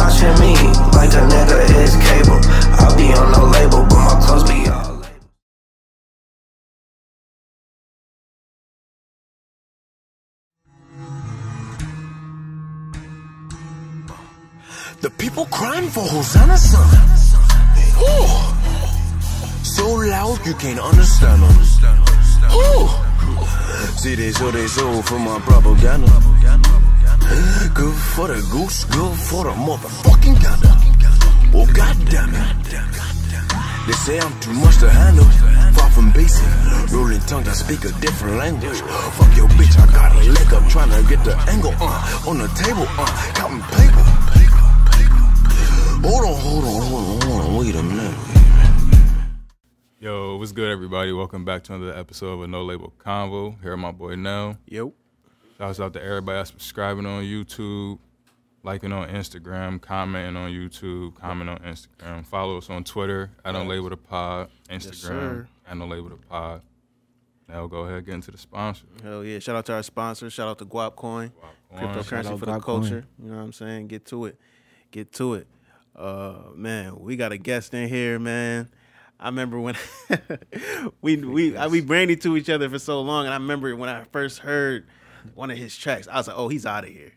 watching me like nigga is cable. I'll be on no label, but my clothes be all. The people crying for Hosanna son. Ooh. So loud you can't understand them. Ooh. See they so they so for my propaganda. Good for the goose, good for the motherfucking gander. Oh goddamn it. They say I'm too much to handle. Far from basic, rolling tongues, I speak a different language. Fuck your bitch, I got a leg up, trying to get the angle uh, on the table, uh, counting paper. Hold on, hold on, hold on, hold on, wait a minute. Yo, what's good, everybody? Welcome back to another episode of a No Label Convo. Here, my boy Nell. Yo. Shouts out to everybody that's subscribing on YouTube, liking on Instagram, commenting on YouTube, commenting on Instagram. Follow us on Twitter at No Label the Pod, Instagram sir. at No Label the Pod. Now go ahead get into the sponsor. Hell yeah. Shout out to our sponsor. Shout out to Guap Coin. Cryptocurrency for the Guap culture. You know what I'm saying? Get to it. Get to it. Uh man, we got a guest in here, man. I remember when we we I, we branded to each other for so long, and I remember when I first heard one of his tracks, I was like, "Oh, he's out of here."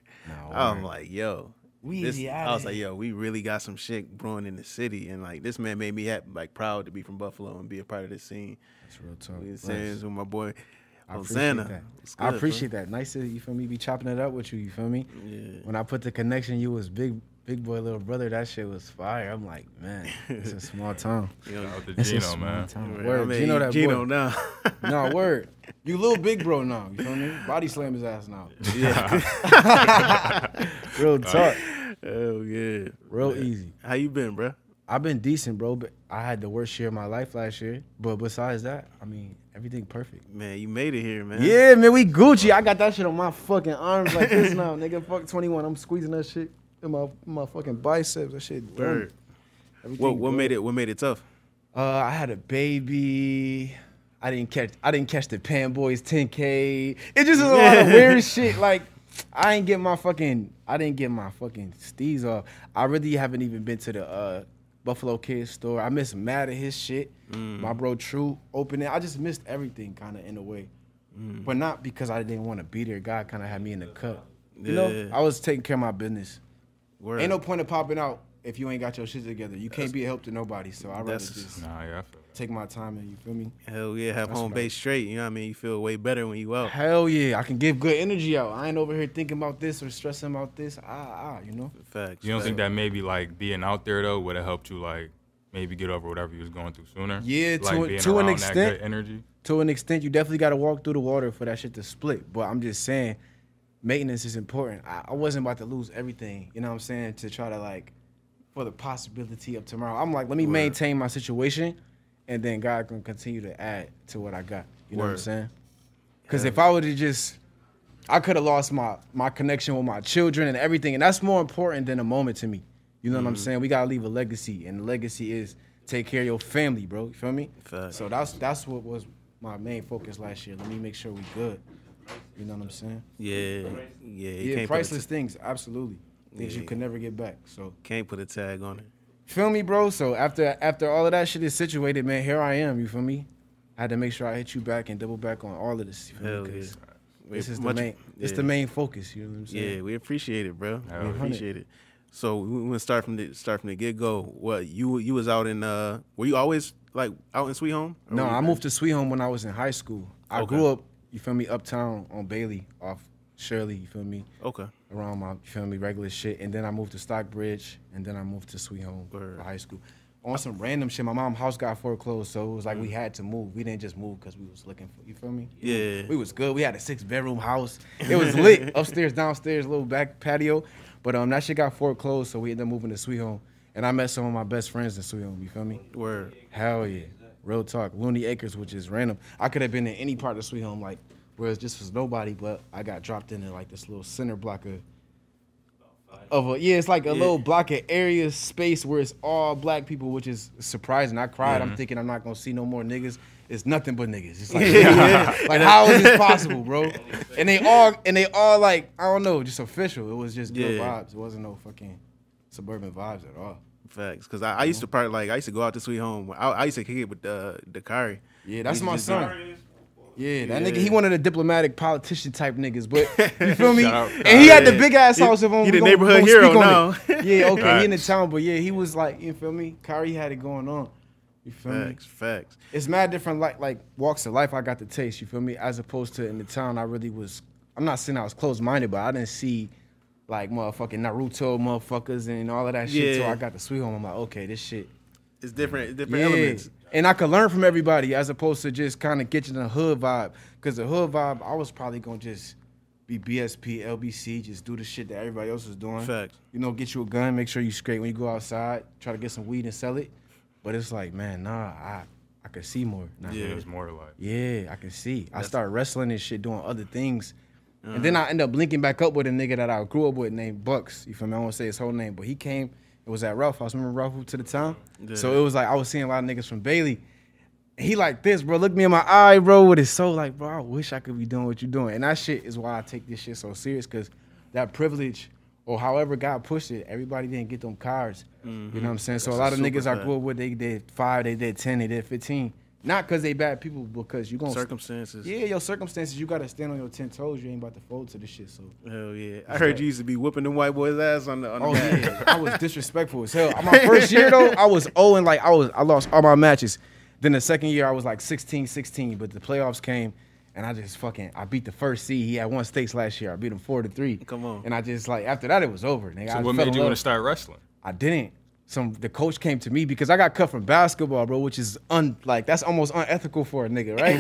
I'm like, "Yo, this, I was like, "Yo, we really got some shit brewing in the city," and like this man made me happy, like proud to be from Buffalo and be a part of this scene. That's real talk. You know what I'm saying? So my boy I appreciate that. What's I good, appreciate that. Nice to you feel me be chopping it up with you. You feel me? Yeah. When I put the connection, you was big, big boy, little brother. That shit was fire. I'm like, man, it's a small town. You know, Shout out to It's Gino, man. town. Right, Word, I mean, Gino, that Gino boy. now. No word. You little big bro now. You feel me? Body slam his ass now. Yeah. Real talk. oh yeah. Real Man. easy. How you been, bro? I've been decent, bro. But I had the worst year of my life last year. But besides that, I mean, everything perfect. Man, you made it here, man. Yeah, man, we Gucci. I got that shit on my fucking arms like this now, nigga. Fuck 21. I'm squeezing that shit in my my fucking biceps. That shit. done. What what made it what made it tough? Uh, I had a baby. I didn't catch. I didn't catch the Pan Boys 10K. It just was a lot of weird shit. Like I ain't get my fucking. I didn't get my fucking steez off. I really haven't even been to the uh, Buffalo Kids store. I miss mad at his shit. Mm. My bro True opening. I just missed everything kind of in a way, Mm. but not because I didn't want to be there. God kind of had me in the cut. You Yeah. know, I was taking care of my business. Word. Ain't no point of popping out if you ain't got your shit together. You can't be a help to nobody. So I rather That's- just Nah, yeah, I feel take my time and you feel me? Hell yeah, have That's home right. base straight. You know what I mean? You feel way better when you out. Hell yeah, I can give good energy out. I ain't over here thinking about this or stressing about this. Ah, ah, you know. Facts. You don't think that maybe like being out there though would have helped you like maybe get over whatever you was going through sooner? Yeah, like to being to an extent. That good energy. To an extent, you definitely got to walk through the water for that shit to split. But I'm just saying, maintenance is important. I, I wasn't about to lose everything. You know what I'm saying? To try to like, for the possibility of tomorrow. I'm like, let me Word. maintain my situation, and then God can continue to add to what I got. You know what I'm saying? Because if I would have just, I could have lost my my connection with my children and everything, and that's more important than a moment to me. You know what Mm-hmm. I'm saying? We gotta leave a legacy, and the legacy is take care of your family, bro. You feel me? Facts. So that's that's what was my main focus last year. Let me make sure we good. You know what I'm saying? Yeah. Yeah. You Yeah, can't priceless Put things, absolutely. Things you can never get back. So can't put a tag on it. feel me, bro. So after after all of that shit is situated, man, here I am. You feel me? I had to make sure I hit you back and double back on all of this. You feel Hell me? yeah. 'Cause We- This is much- the main. It's the main focus. You know what I'm saying? Yeah, we appreciate it, bro. Hell we appreciate it. So we want to start from the start from the get go. What you you was out in uh were you always like out in Sweet Home? No, I moved to Sweet Home when I was in high school. I Okay. grew up, you feel me, uptown on Bailey off Shirley, you feel me, Okay. around my, you feel me, regular shit. And then I moved to Stockbridge, and then I moved to Sweet Home Word. for high school. On some random shit, my mom's house got foreclosed, so it was like we had to move. We didn't just move because we was looking for, you feel me? Yeah. We was good. We had a six bedroom house. It was lit upstairs, downstairs, little back patio. But um, that shit got foreclosed, so we ended up moving to Sweet Home. And I met some of my best friends in Sweet Home. You feel me? Word. Hell yeah. Real talk. Looney Acres, which is random. I could have been in any part of Sweet Home, like where it just was nobody, but I got dropped into like this little center block of of a yeah, it's like a Yeah. little block of area space where it's all black people, which is surprising. I cried. I'm thinking I'm not gonna see no more niggas. It's nothing but niggas. It's like, like how is this possible, bro? And they all and they all like I don't know, just official. It was just good Yeah. vibes. It wasn't no fucking suburban vibes at all. Facts, because I, I used to part like I used to go out to Sweet Home. I, I used to kick it with uh, Dakari. Yeah, that's my son. Yeah, that Yeah. nigga, he one of the diplomatic politician type niggas, but you feel me? And he had the big ass house of him. he the neighborhood hero now. Yeah, okay, he in the town, but yeah, he was like, you feel me? Kyrie had it going on. You feel me? Facts, facts. It's mad different like like walks of life I got to taste, you feel me? As opposed to in the town I really was I'm not saying I was closed minded, but I didn't see like motherfucking Naruto motherfuckers and all of that shit. So I got the sweet home. I'm like, okay, this shit. It's different, different Yeah. elements. And I could learn from everybody as opposed to just kind of getting the hood vibe. Cause the hood vibe, I was probably gonna just be BSP, LBC, just do the shit that everybody else was doing. Facts. You know, get you a gun, make sure you straight when you go outside, try to get some weed and sell it. But it's like, man, nah, I I could see more. Nah. Yeah, it's more to like. Yeah, I can see. I started wrestling and shit, doing other things. And then uh-huh. I end up linking back up with a nigga that I grew up with named Bucks. You feel me? I won't say his whole name, but he came. It was at Ralph House. Remember Ralph to the town? So it was like I was seeing a lot of niggas from Bailey. He like this, bro. Look me in my eye, bro, with his soul. Like, bro, I wish I could be doing what you're doing. And that shit is why I take this shit so serious, cause that privilege, or however God pushed it, everybody didn't get them cards. You know what I'm saying? So That's a lot of niggas I grew up with, they did five, they did ten, they did fifteen. Not cause they bad people, because you gonna Circumstances. yeah, your circumstances, you gotta stand on your ten toes. You ain't about to fold to this shit. So, Hell yeah. I heard you used to be whooping them white boys' ass on the on the oh mat. yeah, I was disrespectful as hell. My first year though, I was oh owing like I was, I lost all my matches. Then the second year, I was like 16, 16. But the playoffs came, and I just fucking, I beat the first seed. He had one stakes last year. I beat him four to three. Come on. And I just like after that, it was over. Nigga. So I what fell made in you want to start wrestling? I didn't. Some the coach came to me because I got cut from basketball, bro, which is un like that's almost unethical for a nigga, right?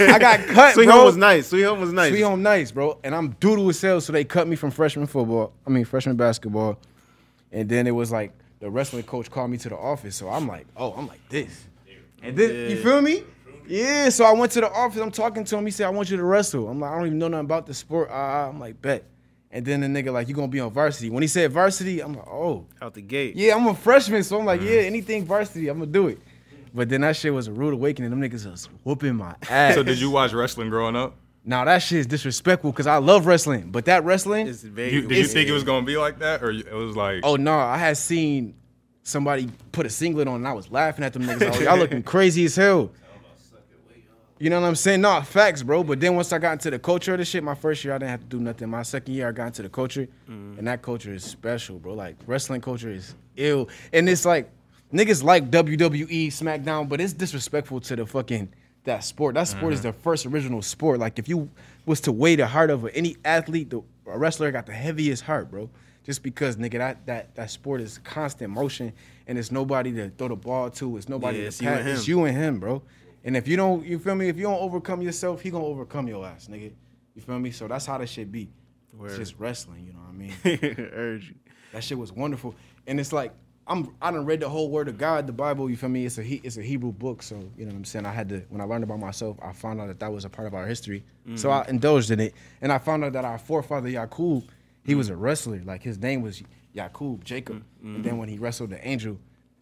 I got cut, Sweet bro. Home was nice. Sweet Home was nice. Sweet home nice, bro. And I'm doodle as hell, so they cut me from freshman football. I mean freshman basketball. And then it was like the wrestling coach called me to the office. So I'm like, oh, I'm like this. And then you feel me? Yeah. So I went to the office. I'm talking to him. He said, I want you to wrestle. I'm like, I don't even know nothing about the sport. Uh, I'm like, bet. And then the nigga like, you gonna be on varsity. When he said varsity, I'm like, oh. Out the gate. Yeah, I'm a freshman, so I'm like, mm. yeah, anything varsity, I'm gonna do it. But then that shit was a rude awakening. Them niggas was whooping my ass. So did you watch wrestling growing up? Now that shit is disrespectful because I love wrestling, but that wrestling, It's very You, did you It's- think it was gonna be like that, or it was like? oh no, I had seen somebody put a singlet on and I was laughing at them niggas. I was like, y'all looking crazy as hell. You know what I'm saying? No, facts, bro. But then once I got into the culture of the shit, my first year I didn't have to do nothing. My second year I got into the culture, mm. and that culture is special, bro. Like wrestling culture is ill, and it's like niggas like WWE, SmackDown, but it's disrespectful to the fucking that sport. That sport is mm-hmm. the first original sport. Like if you was to weigh the heart of any athlete, the a wrestler got the heaviest heart, bro. Just because nigga that that that sport is constant motion, and it's nobody to throw the ball to. It's nobody Yeah, to it's you pat. It's you and him, bro. And if you don't, you feel me? If you don't overcome yourself, he gonna overcome your ass, nigga. You feel me? So that's how that shit be. Word. It's just wrestling, you know what I mean? Urge that shit was wonderful. And it's like I'm I done read the whole word of God, the Bible, you feel me? It's a it's a Hebrew book, so you know what I'm saying? I had to when I learned about myself, I found out that that was a part of our history. So mm-hmm. I indulged in it. And I found out that our forefather Yaqub, he was a wrestler. Like his name was Yaqub, Jacob. Mm-hmm. And then when he wrestled the angel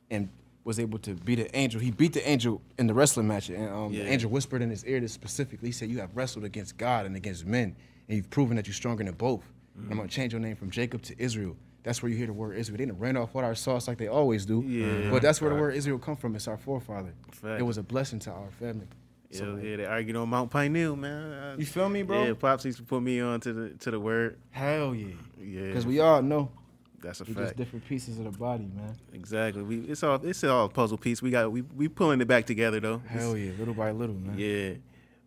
and was able to beat the angel, he beat the angel in the wrestling match. And um, Yeah. the angel whispered in his ear this specifically. He said, You have wrestled against God and against men, and you've proven that you're stronger than both. And I'm gonna change your name from Jacob to Israel. That's where you hear the word Israel. They didn't ran off with our sauce like they always do. Yeah. But that's where the word Israel come from. It's our forefather. Fact. It was a blessing to our family. Yeah, So, yeah, they argued on Mount Pineal, man. You feel me, bro? Yeah, pops used to put me on to the to the word. Hell yeah. Yeah, Because we all know that's a we just fact. different pieces of the body, man. Exactly. We it's all it's all a puzzle piece. We got we we pulling it back together though. Hell yeah. Little by little, man. Yeah,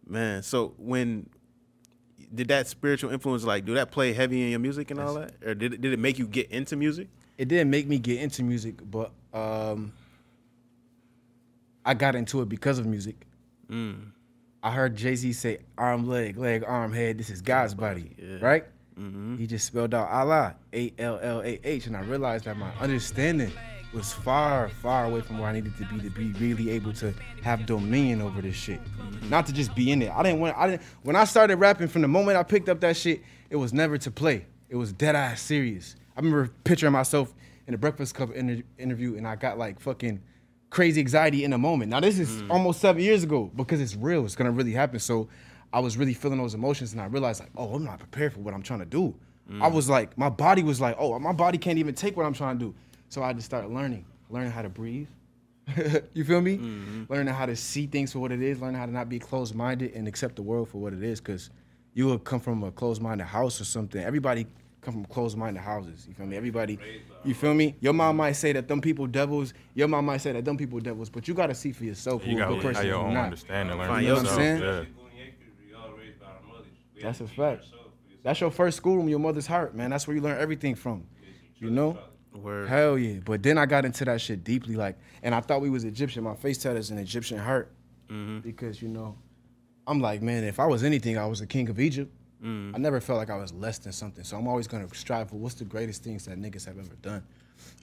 man. So when did that spiritual influence like do that play heavy in your music and all that, or did it, did it make you get into music? it didn't make me get into music, but um, I got into it because of music. Mm. I heard Jay Z say arm, leg, leg, arm, head. This is God's body, yeah. right? Mm-hmm. He just spelled out Allah, A L L A H, and I realized that my understanding was far, far away from where I needed to be to be really able to have dominion over this shit. Not to just be in it. I didn't want. I didn't. When I started rapping, from the moment I picked up that shit, it was never to play. It was dead ass serious. I remember picturing myself in a Breakfast Club inter- interview, and I got like fucking crazy anxiety in a moment. Now this is almost seven years ago because it's real. It's gonna really happen. So I was really feeling those emotions, and I realized like, oh, I'm not prepared for what I'm trying to do. I mm. was like, my body was like, oh, my body can't even take what I'm trying to do. So I just started learning, learning how to breathe. you feel me? Mm-hmm. Learning how to see things for what it is, learning how to not be closed minded and accept the world for what it is. Cause you will come from a closed minded house or something. Everybody come from closed minded houses. You feel me? Everybody, you feel me? Your mom might say that them people devils. Your mom might say that them people devils, but you gotta see for yourself who You a gotta good have person your and who own not. understanding. Learn Find for your- yourself. You know what I'm Yeah. That's a fact. That's your first school from your mother's heart, man. That's where you learn everything from. You know? Word. Hell yeah. But then I got into that shit deeply, like, and I thought we was Egyptian. My face tattoo is an Egyptian heart. Mm-hmm. Because, you know, I'm like, man, if I was anything, I was the king of Egypt. Mm-hmm. I never felt like I was less than something. So I'm always gonna strive for what's the greatest things that niggas have ever done.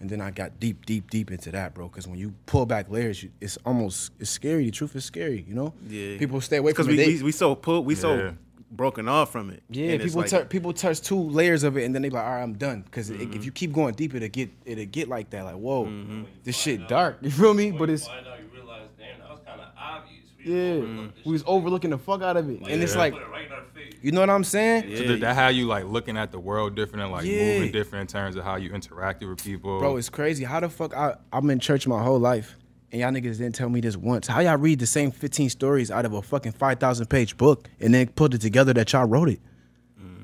And then I got deep, deep, deep into that, bro. Because when you pull back layers, you, it's almost it's scary. The truth is scary, you know. Yeah. People stay away because from we. They- we we so pull we Yeah. so broken off from it. yeah, And people like- tou- people touch two layers of it, and then they be like, all right, I'm done. Because if mm-hmm. you keep going deep, it'll get it'll get like that. Like, whoa, mm-hmm. this shit dark. You feel me? But it's find out, you realize, damn, that was kind of obvious. We yeah, overlooked mm-hmm. this we was overlooking the fuck out of it, and it's like, Put it right in our face. you know what I'm saying? Yeah. So did that how you like looking at the world different and like Yeah. moving different in terms of how you interacted with people? Bro, it's crazy. How the fuck I I'm in church my whole life, and y'all niggas didn't tell me this once. How y'all read the same 15 stories out of a fucking 5,000 page book and then put it together that y'all wrote it?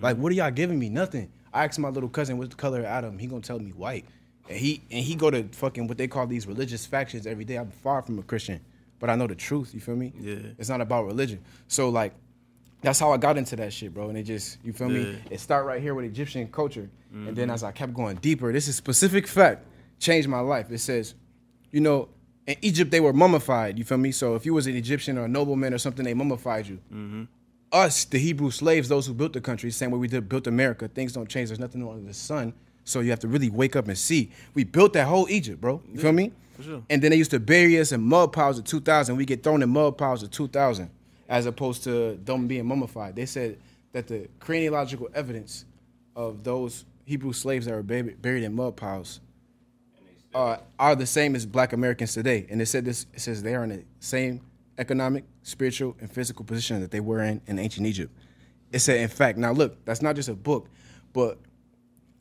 Like, what are y'all giving me? Nothing. I asked my little cousin what's the color of Adam. He gonna tell me white, and he and he go to fucking what they call these religious factions every day. I'm far from a Christian, but I know the truth. You feel me? Yeah. It's not about religion. So like, that's how I got into that shit, bro. And it just, you feel me? It start right here with Egyptian culture, and then mm-hmm. as I kept going deeper, this is specific fact changed my life. It says, you know, in Egypt they were mummified. You feel me? So if you was an Egyptian or a nobleman or something, they mummified you. Mm-hmm. Us, the Hebrew slaves, those who built the country, same way we did built America. Things don't change. There's nothing under the sun. So you have to really wake up and see. We built that whole Egypt, bro. You feel me? for sure. And then they used to bury us in mud piles of 2,000. We get thrown in mud piles of 2,000, as opposed to them being mummified. They said that the craniological evidence of those Hebrew slaves that were buried buried in mud piles uh, are the same as Black Americans today. And it said this. It says they are in the same economic, spiritual, and physical position that they were in in ancient Egypt. It said, in fact, now look, that's not just a book, but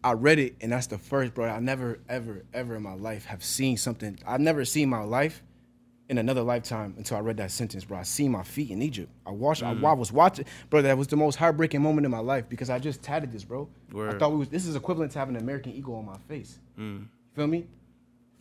I read it, and that's the first, bro. I never, ever, ever in my life have seen something. I've never seen my life in another lifetime until I read that sentence, bro. I seen my feet in Egypt. I watched. I, I was watching, bro. That was the most heartbreaking moment in my life because I just tatted this, bro. I thought we was. This is equivalent to having an American eagle on my face. Feel me?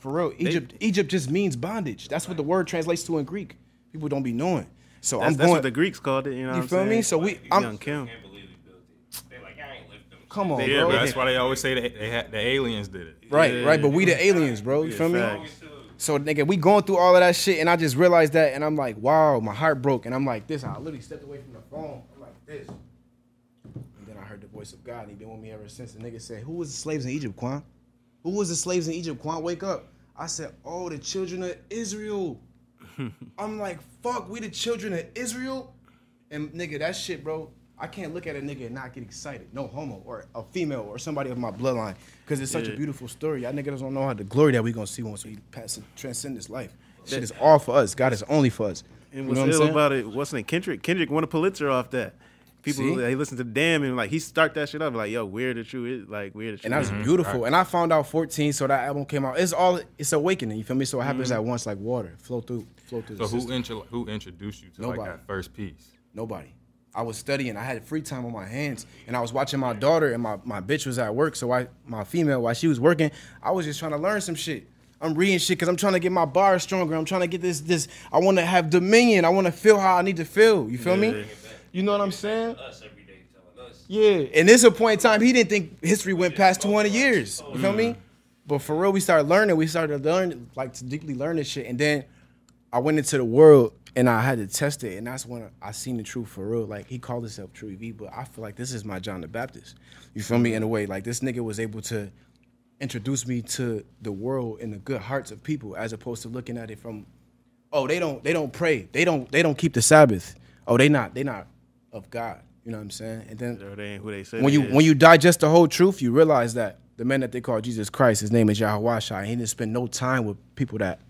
For real, Egypt. Egypt just means bondage. That's what the word translates to in Greek. People don't be knowing. So That's, I'm that's going. what the Greeks called it. You know. you what feel I'm me? saying? So we. Young I'm, Kim. can't believe we built it. They like, I ain't lift them. come on, Yeah, bro. Bro, that's why they always say that they had the aliens did it. Right, Yeah. right. But we the aliens, bro. You Yeah, feel me? facts. So nigga, we going through all of that shit, and I just realized that, and I'm like, wow, my heart broke, and I'm like this. I literally stepped away from the phone. I'm like this, and then I heard the voice of God, and he been with me ever since. The nigga said, "Who was the slaves in Egypt, Quan? Who was the slaves in Egypt, Quan? Wake up!" I said, "Oh, the children of Israel." I'm like, fuck, we the children of Israel, and nigga, that shit, bro. I can't look at a nigga and not get excited. No homo or a female or somebody of my bloodline, because it's such a beautiful story. Y'all niggas don't know how the glory that we gonna see once we pass transcend this life. Shit is all for us. God is only for us. And You what's know what about it, what's name? Kendrick. Kendrick won a Pulitzer off that. People See? they listen to Damn and like he start that shit up like yo weird the truth is like weird the truth. and that was is. beautiful. And I found out 14, so that album came out. It's all it's awakening. You feel me? So it happens Mm-hmm. at once, like water, flow through, flow through. So the who intro, who introduced you to like Nobody. that first piece? Nobody. I was studying. I had free time on my hands, and I was watching my daughter, and my, my bitch was at work. So I, my female, while she was working, I was just trying to learn some shit. I'm reading shit because I'm trying to get my bar stronger. I'm trying to get this this. I want to have dominion. I want to feel how I need to feel. You feel Yeah. me? You know what I'm saying? Us every day telling us. Yeah. And there's a point in time he didn't think history went past 200 years. You feel me? Mm-hmm. But for real, we started learning. We started learning, like to deeply learn this shit. And then I went into the world and I had to test it. And that's when I seen the truth for real. Like he called himself True EV, but I feel like this is my John the Baptist. You feel me? In a way, like this nigga was able to introduce me to the world and the good hearts of people, as opposed to looking at it from, oh, they don't, they don't pray, they don't, they don't keep the Sabbath. Oh, they not, they not of God. You know what I'm saying? And then Or they ain't who they say. when they you is. when you digest the whole truth, you realize that the man that they call Jesus Christ, his name is Yahweh Shai. He didn't spend no time with people that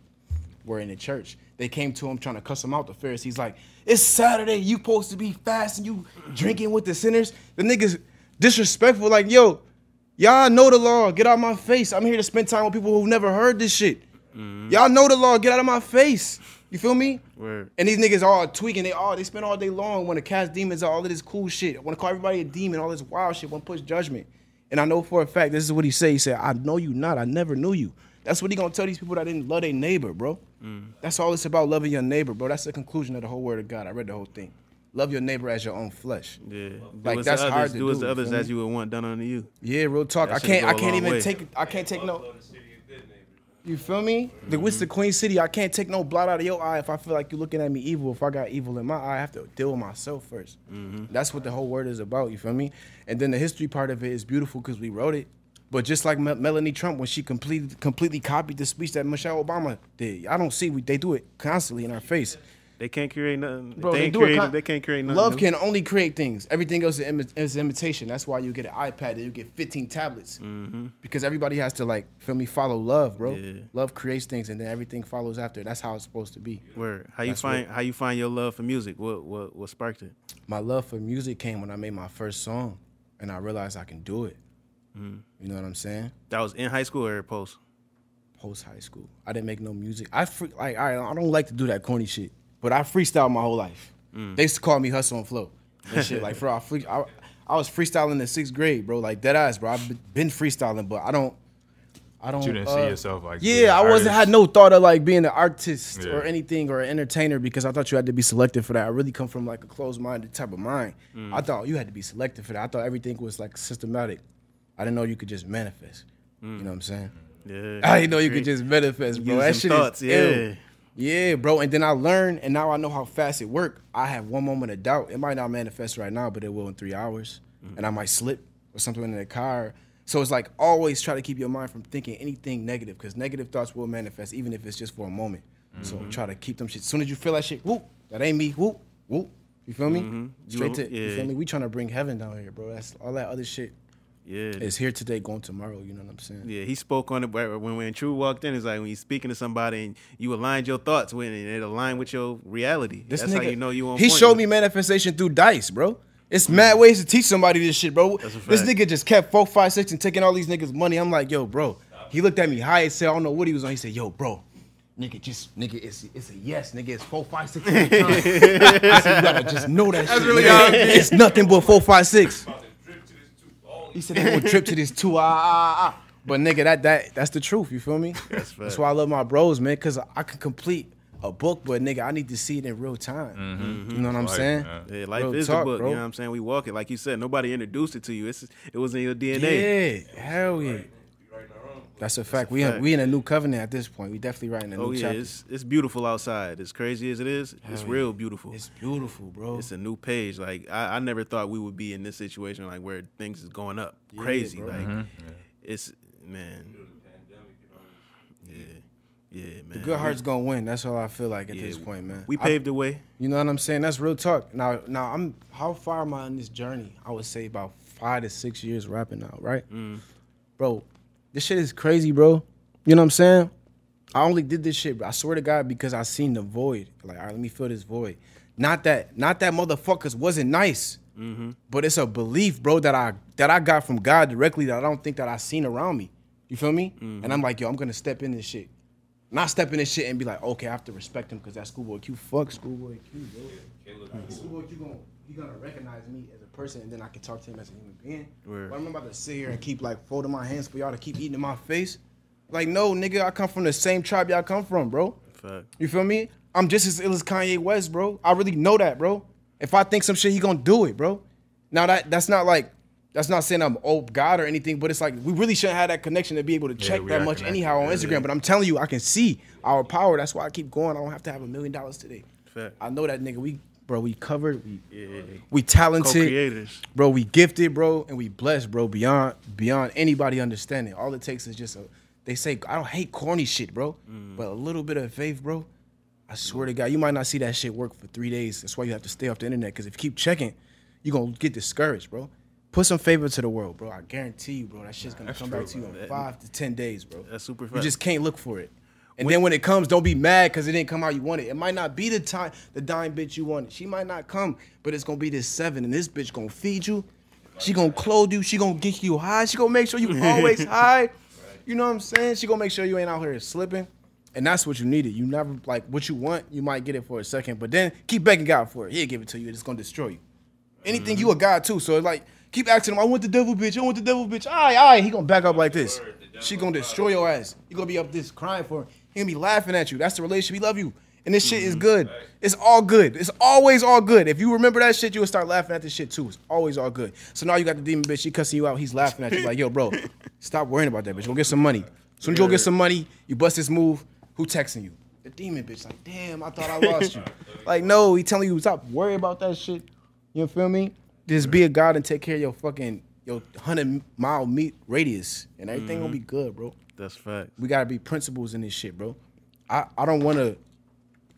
were in the church. They came to him trying to cuss him out. The Pharisees like, it's Saturday, you supposed to be fasting, you drinking with the sinners. The niggas, disrespectful. Like, yo, y'all know the law. Get out of my face. I'm here to spend time with people who've never heard this shit. Mm-hmm. Y'all know the law. Get out of my face. You feel me? Word. And these niggas all tweaking. They all they spend all day long want to cast demons all of this cool shit. Want to call everybody a demon, all this wild shit. Want to push judgment. And I know for a fact this is what he said. He said, "I know you not. I never knew you." That's what he gonna tell these people that didn't love their neighbor, bro. Mm. That's all it's about, loving your neighbor, bro. That's the conclusion of the whole word of God. I read the whole thing. Love your neighbor as your own flesh. Yeah. Like, do as that's to hard to do as do, to others as you would want done unto you. Yeah, real talk. That I can't. I can't even way. take. I can't take no. Buffalo, the city of good neighbors. You feel me? The what's the mm-hmm. Queen City? I can't take no blot out of your eye if I feel like you're looking at me evil. If I got evil in my eye, I have to deal with myself 1st mm-hmm. That's what the whole word is about. You feel me? And then the history part of it is beautiful because we wrote it. But just like Me- Melanie Trump, when she completely completely copied the speech that Michelle Obama did, I don't see we, they do it constantly in our face. They can't create nothing. Bro, they, they do it creative, con- they can't create nothing. Love can only create things. Everything else is, imi- is imitation. That's why you get an iPad and you get 15 tablets. Because everybody has to like feel me follow love, bro. Mm-hmm. Yeah. Love creates things and then everything follows after. That's how it's supposed to be. Where How you That's find how you find your love for music? What what what sparked it? My love for music came when I made my first song and I realized I can do it. Mm. You know what I'm saying? That was in high school or post? Post high school. I didn't make no music. I freak like I, I don't like to do that corny shit, but I freestyle my whole life. Mm. They used to call me hustle and flow and shit. like, bro, I, free, I, I was freestyling in sixth grade, bro. Like dead ass, bro. I've been- freestyling, but I don't. I don't. You didn't uh, see yourself like Yeah, I wasn't had no thought of like being an artist Yeah. or anything or an entertainer because I thought you had to be selective for that. I really come from like a closed minded type of mind. Mm. I thought you had to be selective for that. I thought everything was like systematic. I didn't know you could just manifest. You know what I'm saying? Yeah. I didn't know you could just manifest, bro. That shit thoughts, is yeah. ill. Yeah, bro. And then I learned, and now I know how fast it work. I have one moment of doubt. It might not manifest right now, but it will in three hours, Mm-hmm. and I might slip or something in the car. So it's like always try to keep your mind from thinking anything negative, because negative thoughts will manifest, even if it's just for a moment. So Mm-hmm. try to keep them shit. As soon as you feel that shit, whoop, that ain't me. Whoop, whoop. You feel me? Mm-hmm. Straight will- to you feel me? We trying to bring heaven down here, bro. That's all that other shit Yeah. is here today, going tomorrow. You know what I'm saying? Yeah, he spoke on it when when True walked in. It's like when you're speaking to somebody and you aligned your thoughts with it, and it aligned with your reality. This That's nigga, how you know you on He point. showed me manifestation through dice, bro. It's hmm. mad ways to teach somebody this shit, bro. That's a This nigga just kept four, five, six, and taking all these niggas' money. I'm like, yo, bro. He looked at me high and said, I don't know what he was on. He said, yo, bro. Nigga, just nigga, it's it's a yes, nigga. It's four, five, six. every time." I said, you gotta just know that shit. really nigga. how it be. It's nothing but four, five, six. About to drip to this too. Oh, He said they gonna drip to this two ah ah ah. But nigga, that that that's the truth. You feel me? That's That's why I love my bros, man. Cause I can complete a book, but nigga, I need to see it in real time. You know what I'm Life, saying? man. Yeah, life Real is talk, the book. bro. You know what I'm saying? We walk it like you said. Nobody introduced it to you. It's it was in your DNA. Yeah, hell yeah. we writing our own. That's a fact. We fact. in, we in a new covenant at this point. We definitely writing a oh, new Oh yeah, chapter. it's it's beautiful outside. As crazy as it is, it's Hell real beautiful. It's beautiful, bro. It's a new page. Like I, I never thought we would be in this situation, like where things is going up Yeah, crazy. bro. Like mm-hmm. it's man, Pandemic, you know. yeah, yeah, man. the good heart's gonna win. That's all I feel like at Yeah, this point, man. We I- paved the way. You know what I'm saying? That's real talk. Now, now I'm how far am I on this journey? I would say about five to six years rapping now, right? Mm. Bro, this shit is crazy, bro. You know what I'm saying? I only did this shit, I swear to God, because I seen the void. Like, all right, let me fill this void. Not that, not that motherfuckers wasn't nice, mm-hmm. but it's a belief, bro, that I that I got from God directly that I don't think that I seen around me. You feel me? Mm-hmm. And I'm like, yo, I'm gonna step in this shit. Not step in this shit and be like, okay, I have to respect him because that Schoolboy Q. Fuck Schoolboy Q, bro. Schoolboy Q gonna he gonna recognize me as a person and then I can talk to him as a human being. Word. But I'm about to sit here and keep like folding my hands for y'all to keep eating in my face. Like, no, nigga, I come from the same tribe y'all come from, bro. Fuck. You feel me? I'm just as ill as Kanye West, bro. I really know that, bro. If I think some shit, he gonna do it, bro. Now that that's not like that's not saying I'm oh God or anything, but it's like we really shouldn't have that connection to be able to check we that much connected, anyhow on yeah, Instagram. yeah. But I'm telling you, I can see our power. That's why I keep going. I don't have to have a million dollars today. Fact. I know that nigga. We bro, we covered. We Yeah. we talented Co-creators. bro. We gifted, bro, and we blessed, bro. Beyond beyond anybody understanding. All it takes is just a. They say I don't hate corny shit, bro, mm. but a little bit of faith, bro. I swear to God, you might not see that shit work for three days. That's why you have to stay off the internet. Because if you keep checking, you're gonna get discouraged, bro. Put some favor to the world, bro. I guarantee you, bro. That shit's gonna come back to you in five to ten days, bro. That's super You just can't look for it. And then when it comes, don't be mad because it didn't come how you wanted. It might not be the time the dime bitch you wanted. She might not come, but it's gonna be this seven, and this bitch gonna feed you. She gonna clothe you. She gonna get you high. She gonna make sure you always high. You know what I'm saying? She gonna make sure you ain't out here slipping. And that's what you needed. You never like what you want. You might get it for a second, but then keep begging God for it. He'll give it to you. It's gonna destroy you. Anything you a mm-hmm. God too. So it's like keep asking him. I want the devil, bitch. I want the devil, bitch. All right, all right. He gonna back up like this. She gonna destroy your ass. You gonna be up this crying for him. He gonna be laughing at you. That's the relationship. He love you. And this shit is good. It's all good. It's always all good. If you remember that shit, you will start laughing at this shit too. It's always all good. So now you got the demon bitch. She cussing you out. He's laughing at you like, yo, bro, stop worrying about that bitch. Go get some money. Soon as you go get some money, you bust this move. Who texting you? The demon bitch. Like, damn, I thought I lost you. like, no, he telling you stop worrying about that shit. You feel me? Just be a god and take care of your fucking your hundred mile meet radius, and everything gonna be mm-hmm. good, bro. That's fact. We gotta be principles in this shit, bro. I, I don't wanna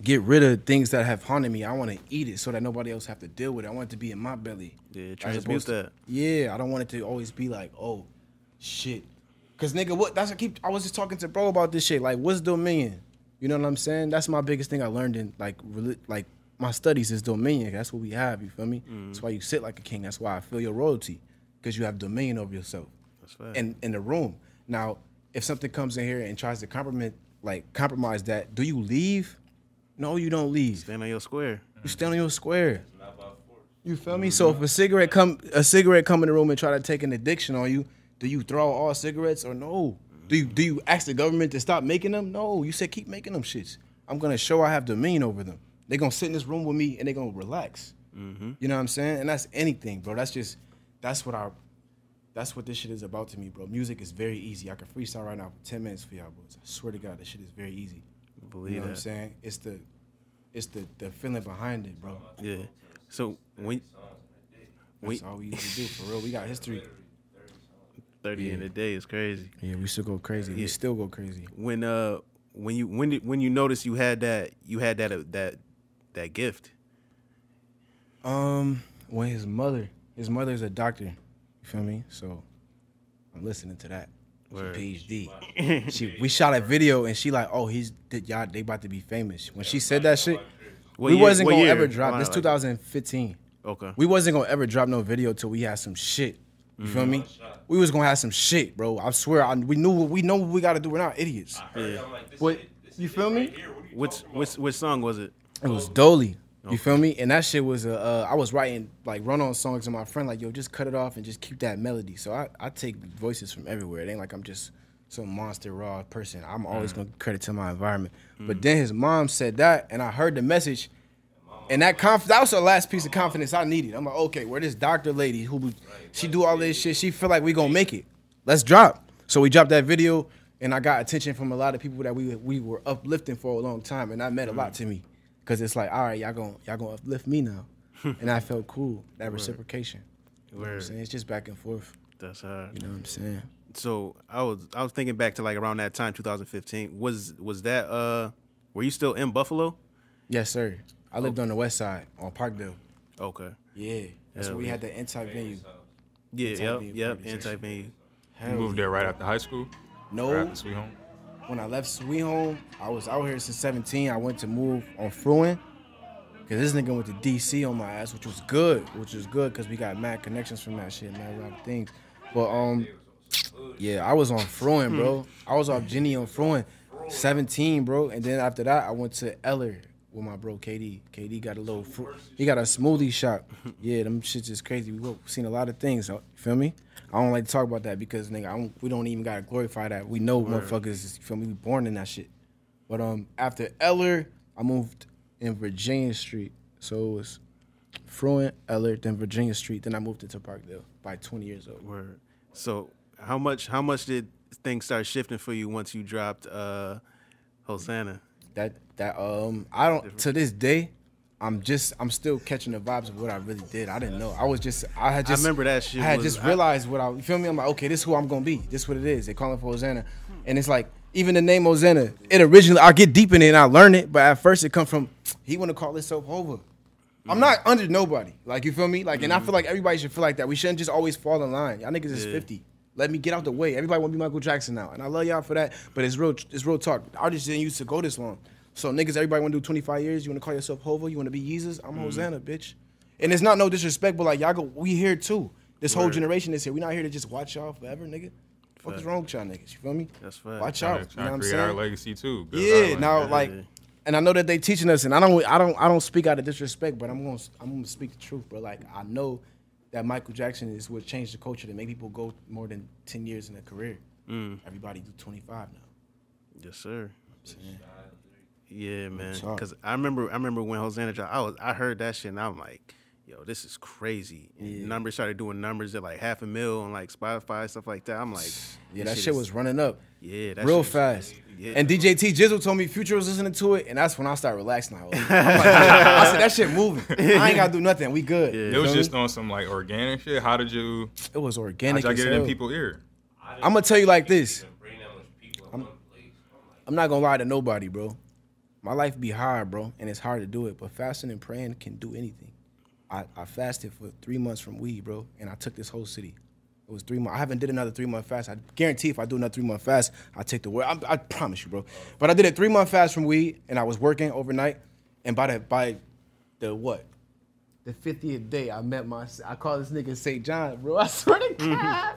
get rid of things that have haunted me. I wanna eat it so that nobody else have to deal with it. I want it to be in my belly. Yeah, transmute to- that. Yeah, I don't want it to always be like, oh, shit. Cause nigga, what that's I keep I was just talking to bro about this shit. Like, what's dominion? You know what I'm saying? That's my biggest thing I learned in like like my studies is dominion. That's what we have, you feel me? That's mm. why you sit like a king. That's why I feel your royalty. Because you have dominion over yourself. That's fact. In in the room. Now, if something comes in here and tries to compromise like compromise that, do you leave? No, you don't leave. Stand on your square. You stand on your square. You feel me? So if a cigarette come a cigarette come in the room and try to take an addiction on you, do you throw all cigarettes or no? Do you do you ask the government to stop making them? No. You said keep making them shits. I'm gonna show I have dominion over them. They're gonna sit in this room with me and they're gonna relax. You know what I'm saying? And that's anything, bro. That's just that's what our that's what this shit is about to me, bro. Music is very easy. I can freestyle right now for 10 minutes for y'all, boys. I swear to God, this shit is very easy. Believe you know what I'm saying? It's the it's the the feeling behind it, bro. Yeah. So when we That's all we used to do for real. We got history. thirty in a day is crazy. Yeah, we still go crazy. We still go crazy. When uh when you when did, when you noticed you had that you had that uh, that that gift. Um, when his mother, his mother's a doctor. You feel me? So I'm listening to that. She Word. PhD. she we shot a video and she like, oh, he's did y'all they about to be famous. When she said that shit, What we year- wasn't gonna year? ever drop. Why This not? 2015. Okay. We wasn't gonna ever drop no video till we had some shit. You feel me? We was gonna have some shit, bro. I swear, I, we knew what we know what we gotta do. We're not idiots. Yeah. What you feel me? Which which which song was it? It was Dolly. You feel me? And that shit was uh, uh I was writing like run on songs and my friend like yo just cut it off and just keep that melody. So I I take voices from everywhere. It ain't like I'm just some monster raw person. I'm always gonna credit to my environment. But then his mom said that and I heard the message. And that conf- that was the last piece of confidence I needed. I'm like, okay, where this doctor lady who she do all this shit, she feel like we gonna make it. Let's drop. So we dropped that video, and I got attention from a lot of people that we we were uplifting for a long time, and that meant a lot to me, cause it's like, all right, y'all gonna y'all gonna uplift me now, and I felt cool that reciprocation. You know what I'm saying? It's just back and forth. That's hard. You know what I'm saying? So I was I was thinking back to like around that time, 2015. Was was that uh were you still in Buffalo? Yes, sir. I lived on the west side on Parkdale. Okay. Yeah, that's Hell where we yeah. had the anti venue. Yeah, yep, Anti-venue yep, organization. anti venue. You moved there right after high school? No, Right after Sweet Home? When I left Sweet Home, I was out here since 17. I went to move on Fruin. Cause this nigga went to DC on my ass, which was good, which was good because we got mad connections from that shit, mad a lot of things. But um, yeah, I was on Fruin, bro. I was off Jenny on Fruin, 17, bro. And then after that, I went to Eller with my bro KD. KD got a little, he got a smoothie shop. Yeah, them shits is crazy. We have seen a lot of things. You feel me? I don't like to talk about that because nigga, I don't, we don't even gotta glorify that. We know motherfuckers. You feel me? We born in that shit. But um, after Eller, I moved in Virginia Street. So it was Fruin, Eller, then Virginia Street. Then I moved into Parkdale by 20 years old. Word. So how much how much did things start shifting for you once you dropped uh Hosanna? That that um, I don't to this day. I'm just I'm still catching the vibes of what I really did. I didn't know. I was just I had just remember that shit I had was- just I- realized what I you feel me. I'm like okay, this is who I'm gonna be. This is what it is. They calling for Hosanna, and it's like even the name Hosanna. It originally I get deep in it and I learn it, but at first it come from he want to call himself Hova. I'm not under nobody. Like you feel me? Like and I feel like everybody should feel like that. We shouldn't just always fall in line. Y'all niggas is 50. Let me get out the way. Everybody want to be Michael Jackson now, and I love y'all for that. But it's real. It's real talk. Artists didn't used to go this long. So niggas, everybody want to do 25 years. You want to call yourself Hova? You want to be Jesus? I'm Hosanna, bitch. And it's not no disrespect, but like y'all go, we here too. This whole generation is here. We not here to just watch y'all forever, nigga. What is wrong with y'all niggas? You feel me? That's fact. Watch out. You know what I'm create our legacy too. build Yeah, now like, Yeah. and I know that they teaching us, and I don't, I don't, I don't speak out of disrespect, but I'm gonna, I'm gonna speak the truth, bro. Like I know that Michael Jackson is what changed the culture to make people go more than ten years in a career. Mm. Everybody do 25 now. Yes, sir. Yeah, man. Because I remember, I remember when Hosanna dropped. I was, I heard that shit, and I'm like, yo, this is crazy. And Yeah. Numbers started doing numbers at like half a mil on like Spotify stuff like that. I'm like, Yeah, this that shit is- was running up yeah, that real shit was- fast. Yeah. And DJ T Jizzle told me Future was listening to it, and that's when I started relaxing. I, was like, I said that shit moving. I ain't gotta do nothing. We good. It You was just me? on some like organic shit. How did you? it was How organic. did y'all get it in hell. people's ear? I'm gonna tell you like this. Bring that much people in one place. I'm I'm not gonna lie to nobody, bro. My life be hard, bro, and it's hard to do it. But fasting and praying can do anything. I, I fasted for three months from weed, bro, and I took this whole city. It was three months. I haven't did another three month fast. I guarantee if I do another three month fast, I take the word. I, I promise you, bro. But I did a three month fast from weed, and I was working overnight. And by the by, the what? The 50th day, I met my. I call this nigga St. John, bro. I swear to mm-hmm. God.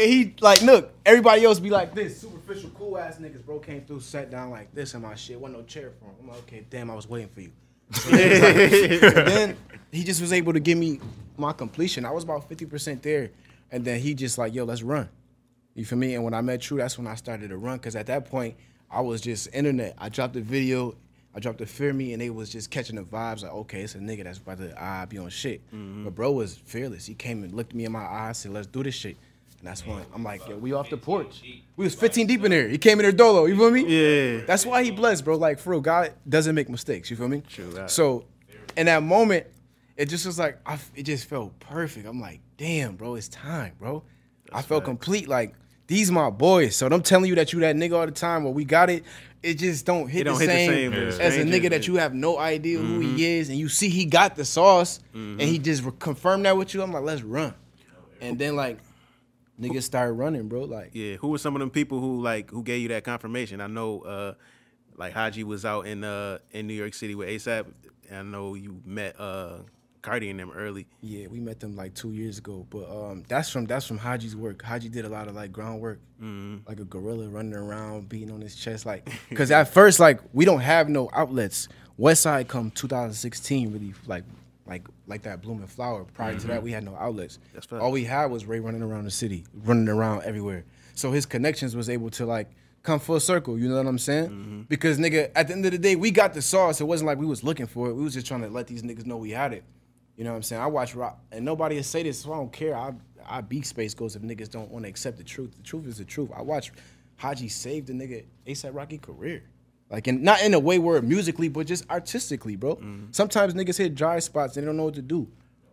And he like, look, everybody else be like this, superficial, cool ass niggas, bro. Came through, sat down like this in my shit. Wasn't no chair for him. I'm like, okay, damn, I was waiting for you. So he like- then he just was able to give me my completion. I was about 50% there. And then he just like, yo, let's run. You feel me? And when I met True, that's when I started to run. Cause at that point, I was just internet. I dropped a video, I dropped a Fear Me, and they was just catching the vibes like, okay, it's a nigga that's about to ah, be on shit. But bro was fearless. He came and looked me in my eyes, said, let's do this shit. And that's when I'm like, yo, we off the porch. We was 15 deep in there. He came in there dolo. You feel me? Yeah. That's why he blessed, bro. Like for real, God doesn't make mistakes. You feel me? True that. So, in that moment, it just was like I, f- it just felt perfect. I'm like, damn, bro, it's time, bro. I felt complete. Like these my boys. So them telling you that you that nigga all the time, well, we got it. It just don't hit, don't the, hit the same same with as a nigga that you have no idea who he mm-hmm. is, and you see he got the sauce, and he mm-hmm. just re- confirmed that with you. I'm like, let's run. And then like, niggas started running, bro. Like, Yeah, who were some of them people who like who gave you that confirmation? I know, uh, like Hidji was out in uh in New York City with ASAP. I know you met uh Carti and them early. Yeah, we met them like two years ago, but um, that's from that's from Hidji's work. Hidji did a lot of like groundwork, like a gorilla running around, beating on his chest, like because at first like we don't have no outlets. West Side come 2016 really like like like that blooming flower. Prior to that, mm-hmm. we had no outlets. That's. All we had was Ray running around the city, running around everywhere. So his connections was able to like come full circle. You know what I'm saying? Mm-hmm. Because nigga, at the end of the day, we got the sauce. It wasn't like we was looking for it. We was just trying to let these niggas know we had it. You know what I'm saying? I watch rock, and nobody will say this, so I don't care. I I beat space goes if niggas don't want to accept the truth. The truth is the truth. I watch Hidji save the nigga ASAP Rocky career. Like, in, not in a way where musically, but just artistically, bro. Mm-hmm. Sometimes niggas hit dry spots and they don't know what to do.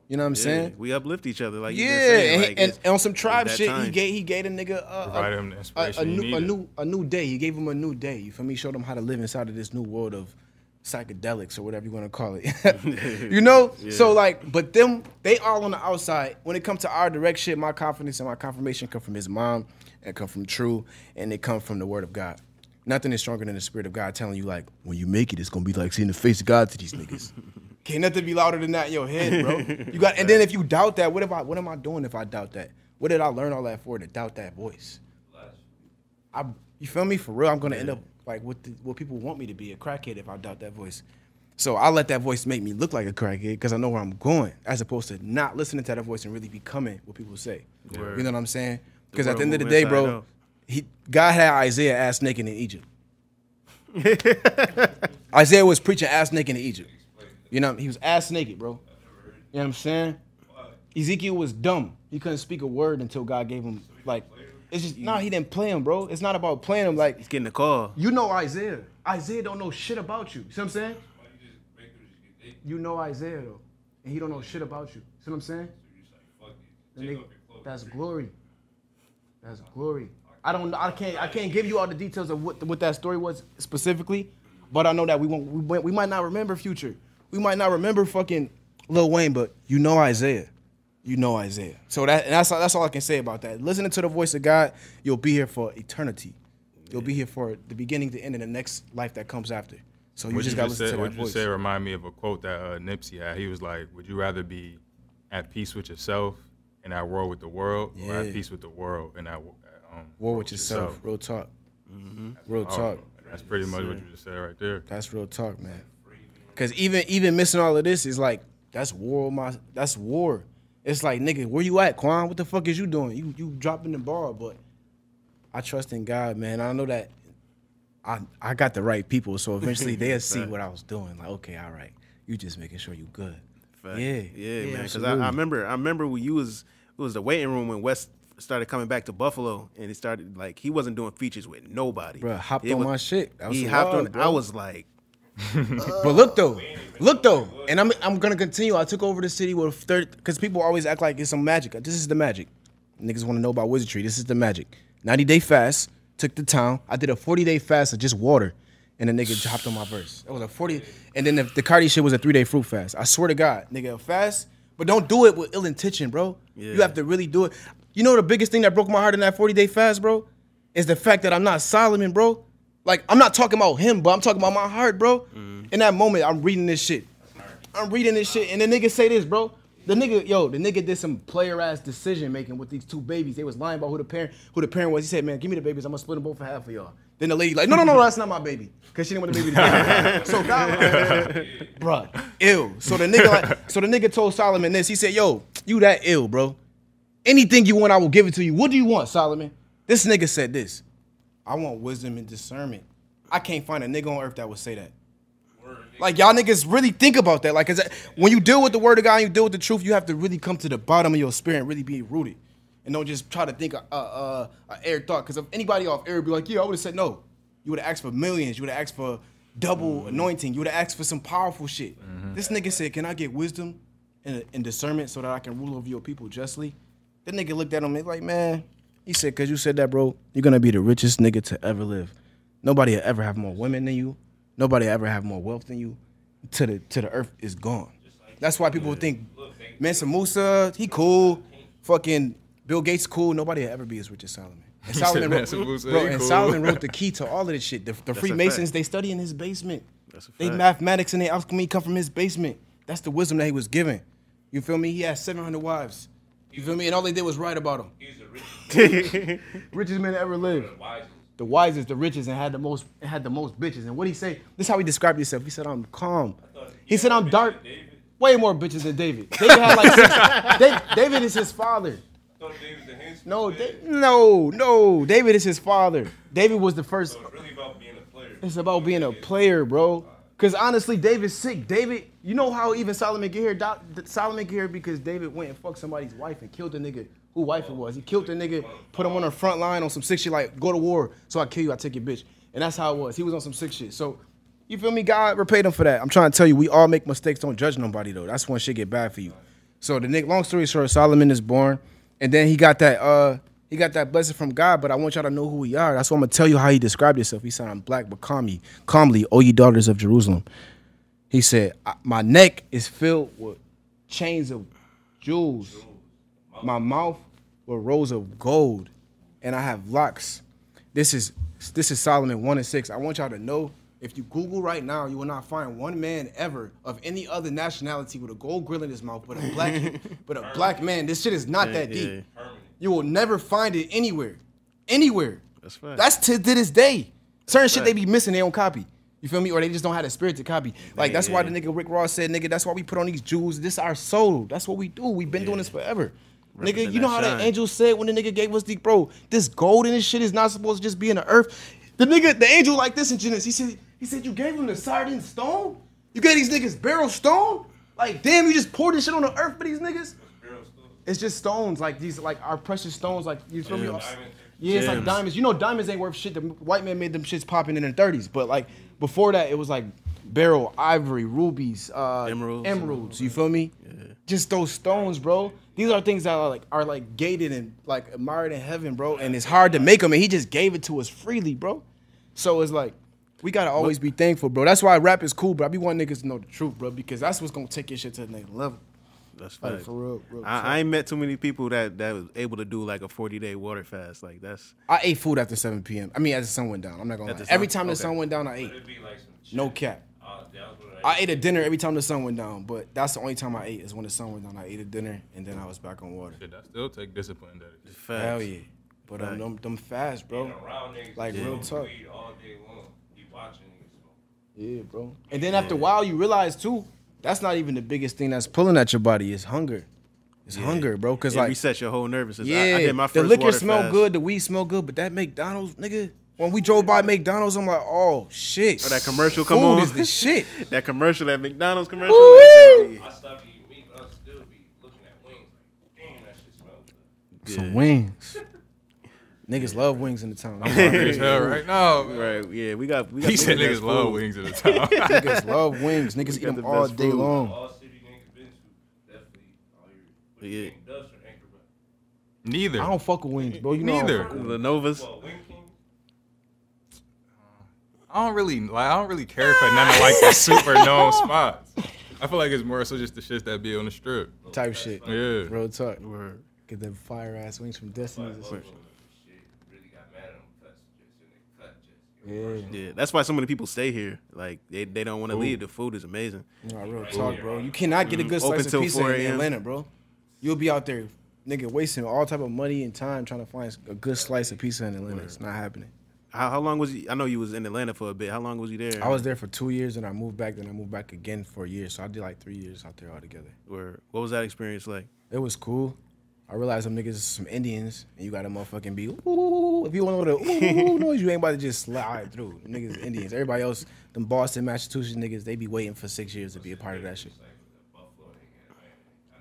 You know what I'm Yeah, saying? we uplift each other like you Yeah, saying. and, like, and, it's- and on some tribe that shit, he gave he gave the nigga a, a, him the a, a new a new a new day. He gave him a new day. You feel me? Showed him how to live inside of this new world of psychedelics or whatever you want to call it. you know? So like, but them they all on the outside. When it comes to our direct shit, my confidence and my confirmation come from his mom and come from True, and they come from the Word of God. Nothing is stronger than the Spirit of God telling you like, when you make it, it's gonna be like seeing the face of God to these niggas. Can't nothing be louder than that in your head, bro. You got, and then if you doubt that, what if I, what am I doing if I doubt that? What did I learn all that for to doubt that voice? I, you feel me? For real, I'm gonna end up like what the, what people want me to be, a crackhead, if I doubt that voice. So I let that voice make me look like a crackhead because I know where I'm going, as opposed to not listening to that voice and really becoming what people say. Word. You know what I'm saying? Because at the end of the day, bro, inside out. He God had Isaiah ass naked in Egypt. Isaiah was preaching ass naked in Egypt. You know, he was ass naked, bro. You know what I'm saying? Ezekiel was dumb. He couldn't speak a word until God gave him like. It's just no, he didn't play him, bro. It's not about playing him. Like He's getting a call. you know Isaiah. Isaiah don't know shit about you. See what I'm saying? you just make them just get naked? You know Isaiah though, and he don't know shit about you. See what I'm saying? You just like, fuck it. The Take nigga- off your clothes. that's glory. That's glory. I don't. I can't. I can't give you all the details of what what that story was specifically, but I know that we won't. We, we might not remember future. We might not remember fucking Lil Wayne, but you know Isaiah. You know Isaiah. So that and that's all, that's all I can say about that. Listening to the voice of God, you'll be here for eternity. You'll be here for the beginning, the end, and the next life that comes after. So you What just gotta just listen to what you voice. said remind me of a quote that uh, Nipsey had. He was like, "Would you rather be at peace with yourself and at war with the world, or at peace with the world, and at um, War with yourself. Real talk. Real talk. That's pretty much what you just said right there. That's real talk, man. Cause even even missing all of this is like that's war. with My that's war. It's like nigga, where you at, Quan? What the fuck is you doing? You you dropping the ball, but I trust in God, man. I know that I I got the right people, so eventually they'll see what I was doing. Like, okay, all right, you just making sure you good. Fact. Yeah, yeah, man. Because I. I remember, I remember when you was it was the waiting room when West started coming back to Buffalo, and he started like he wasn't doing features with nobody. Bro, hopped It on was- my shit. That was he hopped love, on. bro. I was like, But look though, look though, and I'm I'm gonna continue. I took over the city with third because people always act like it's some magic. This is the magic. Niggas want to know about wizardry. This is the magic. 90 day fast. Took the town. I did a 40 day fast of just water, and the nigga hopped on my verse. It was a 40, and then the, the Carti shit was a three day fruit fast. I swear to God, nigga, fast, but don't do it with ill intention, bro. Yeah. You have to really do it. You know the biggest thing that broke my heart in that 40 day fast, bro, is the fact that I'm not Solomon, bro. Like I'm not talking about him, but I'm talking about my heart, bro. Mm. In that moment, I'm reading this shit. I'm reading this shit, and the nigga say this, bro. The nigga, yo, the nigga did some player ass decision making with these two babies. They was lying about who the parent, who the parent was. He said, "Man, give me the babies. I'm gonna split them both for half for y'all." Then the lady like, "No, no, no, that's not my baby," cause she didn't want the baby to so God, bruh, ill. So the nigga, like, so the nigga told Solomon this. He said, "Yo, you that ill, bro? Anything you want, I will give it to you. What do you want, Solomon?" This nigga said this. I want wisdom and discernment. I can't find a nigga on earth that would say that. Like y'all niggas really think about that. Like, that- when you deal with the word of God, and you deal with the truth, you have to really come to the bottom of your spirit and really be rooted, and don't just try to think a, a, a, a air thought. Because if anybody off air would be like, "Yeah, I would have said no," you would have asked for millions. You would have asked for double mm-hmm. anointing. You would have asked for some powerful shit. Mm-hmm. This nigga said, "Can I get wisdom and, and discernment so that I can rule over your people justly?" That nigga looked at him and like, man, he said, "Cause you said that, bro, you're gonna be the richest nigga to ever live. Nobody will ever have more women than you. Nobody will ever have more wealth than you. To the to the earth is gone. That's why people think Mansa Musa, he cool. Fucking Bill Gates cool. Nobody will ever be as rich as Solomon. And Solomon wrote, bro, and cool. Solomon wrote the key to all of this shit. The, the Freemasons, they study in his basement. They mathematics and they alchemy come from his basement. That's the wisdom that he was given. You feel me? He had 700 wives. You feel me? And all they did was write about him. He's the richest, Richest man to ever lived. the wisest. the wisest, the richest, and had the most had the most bitches. And what he say? This is how he described himself. He said, "I'm calm." He said, "I'm dark." Way more bitches than David. David had like six. David, David is his father. I thought David's the henchman. No. Da- no, no. David is his father. David was the first. So it's really about being a player. It's about being a player, bro. Cause honestly, David's sick. David, you know how even Solomon get here? Solomon get here because David went and fucked somebody's wife and killed the nigga who wife it was. He killed the nigga, put him on the front line on some sick shit like go to war, so I kill you, I take your bitch, and that's how it was. He was on some sick shit. So you feel me? God repaid him for that. I'm trying to tell you, we all make mistakes. Don't judge nobody though. That's when shit get bad for you. So the nigga, long story short, Solomon is born, and then he got that uh he got that blessing from God. But I want y'all to know who we are. That's why I'm gonna tell you how he described himself. He said, "I'm black, but calmly, calmly, O ye daughters of Jerusalem." He said, "My neck is filled with chains of jewels, my mouth with rows of gold, and I have locks." This is this is Solomon one and six. I want y'all to know. If you Google right now, you will not find one man ever of any other nationality with a gold grill in his mouth, but a black, but a black man. This shit is not that deep. You will never find it anywhere, anywhere. That's fact. That's to, to this day. Certain shit they be missing, they don't copy. You feel me? Or they just don't have the spirit to copy. Like that's why the nigga Rick Ross said, nigga, that's why we put on these jewels. This is our soul. That's what we do. We've been doing this forever. Nigga, you know that how that shine. angel said when the nigga gave us the bro, this gold in this shit is not supposed to just be in the earth. The nigga, the angel like this in Genesis. He said, he said, you gave him the sardine stone? You gave these niggas beryl stone? Like, damn, you just poured this shit on the earth for these niggas? It's just stones, like these, like our precious stones, like you feel me? Yeah, it's like diamonds. You know, diamonds ain't worth shit. The white man made them shits popping in the 30s, but like before that, it was like beryl, ivory, rubies, uh, Emeralds. emeralds. You feel me? Yeah. Just those stones, bro. These are things that are like are like gated and like admired in heaven, bro. And it's hard to make them, and he just gave it to us freely, bro. So it's like we gotta always be thankful, bro. That's why rap is cool, bro. I be wanting niggas to know the truth, bro, because that's what's gonna take your shit to the next level. That's Like for real, real. I, I ain't met too many people that that was able to do like a 40 day water fast. Like that's I ate food after 7 p.m. I mean, as the sun went down. I'm not gonna At lie. Every time the sun went down, I ate. Be like some No cap. all day. that was what I, I ate a dinner every time the sun went down, but that's the only time I ate is when the sun went down. I ate a dinner and then I was back on water. Shit, that still take discipline. and dedication. Facts. Hell yeah. But um, Right. them, them fast, bro. being around niggas Like, that real smoke talk. weed all day long. You watching niggas smoke. Yeah, bro. And then after a while, you realize too, that's not even the biggest thing that's pulling at your body. It's hunger. It's hunger, bro. Cause It like, resets your whole nervous system. yeah, I, I did my the liquor smell fast. good, the weed smell good, but that McDonald's, nigga. When we drove by McDonald's, I'm like, oh shit. Oh, that commercial come Food on. is the shit. That commercial, that McDonald's commercial. Woo-wee. that I stopped eating meat, but I still be looking at wings damn, that shit smells good. Some wings. Niggas love wings in the town. I'm hungry as hell right now. Right, yeah, we got. We got He said niggas love food. wings at the time. Niggas love wings. Niggas eat them the all best day food. long. All city niggas been to, definitely all your, Yeah. Dust or Neither. I don't fuck with wings, bro. You know Neither. fuck with- The Novas. Well, I don't really like. I don't really care for none of like the super known spots. I feel like it's more so just the shit that be on the strip. Type shit. Yeah. Real talk. Word. Get them fire ass wings from Destiny's or some shit. shit, really got mad at them cuts just in the cut just. Yeah. Yeah, that's why so many people stay here. Like they, they don't want to leave. The food is amazing. No, real talk, bro. You cannot get a good Mm-hmm. Slice till of pizza in Atlanta, bro. You'll be out there, nigga, wasting all type of money and time trying to find a good slice of pizza in Atlanta. It's not happening. How, how long was you? I know you was in Atlanta for a bit. How long was you there? I was there for two years and I moved back. Then I moved back again for a year. So I did like three years out there altogether. Where, what was that experience like? It was cool. I realize some niggas is some Indians, and you got to motherfucking be ooh. If you want to know the ooh noise, you ain't about to just slide through. Niggas Indians. Everybody else, them Boston, Massachusetts niggas, they be waiting for six years to be a part of that shit.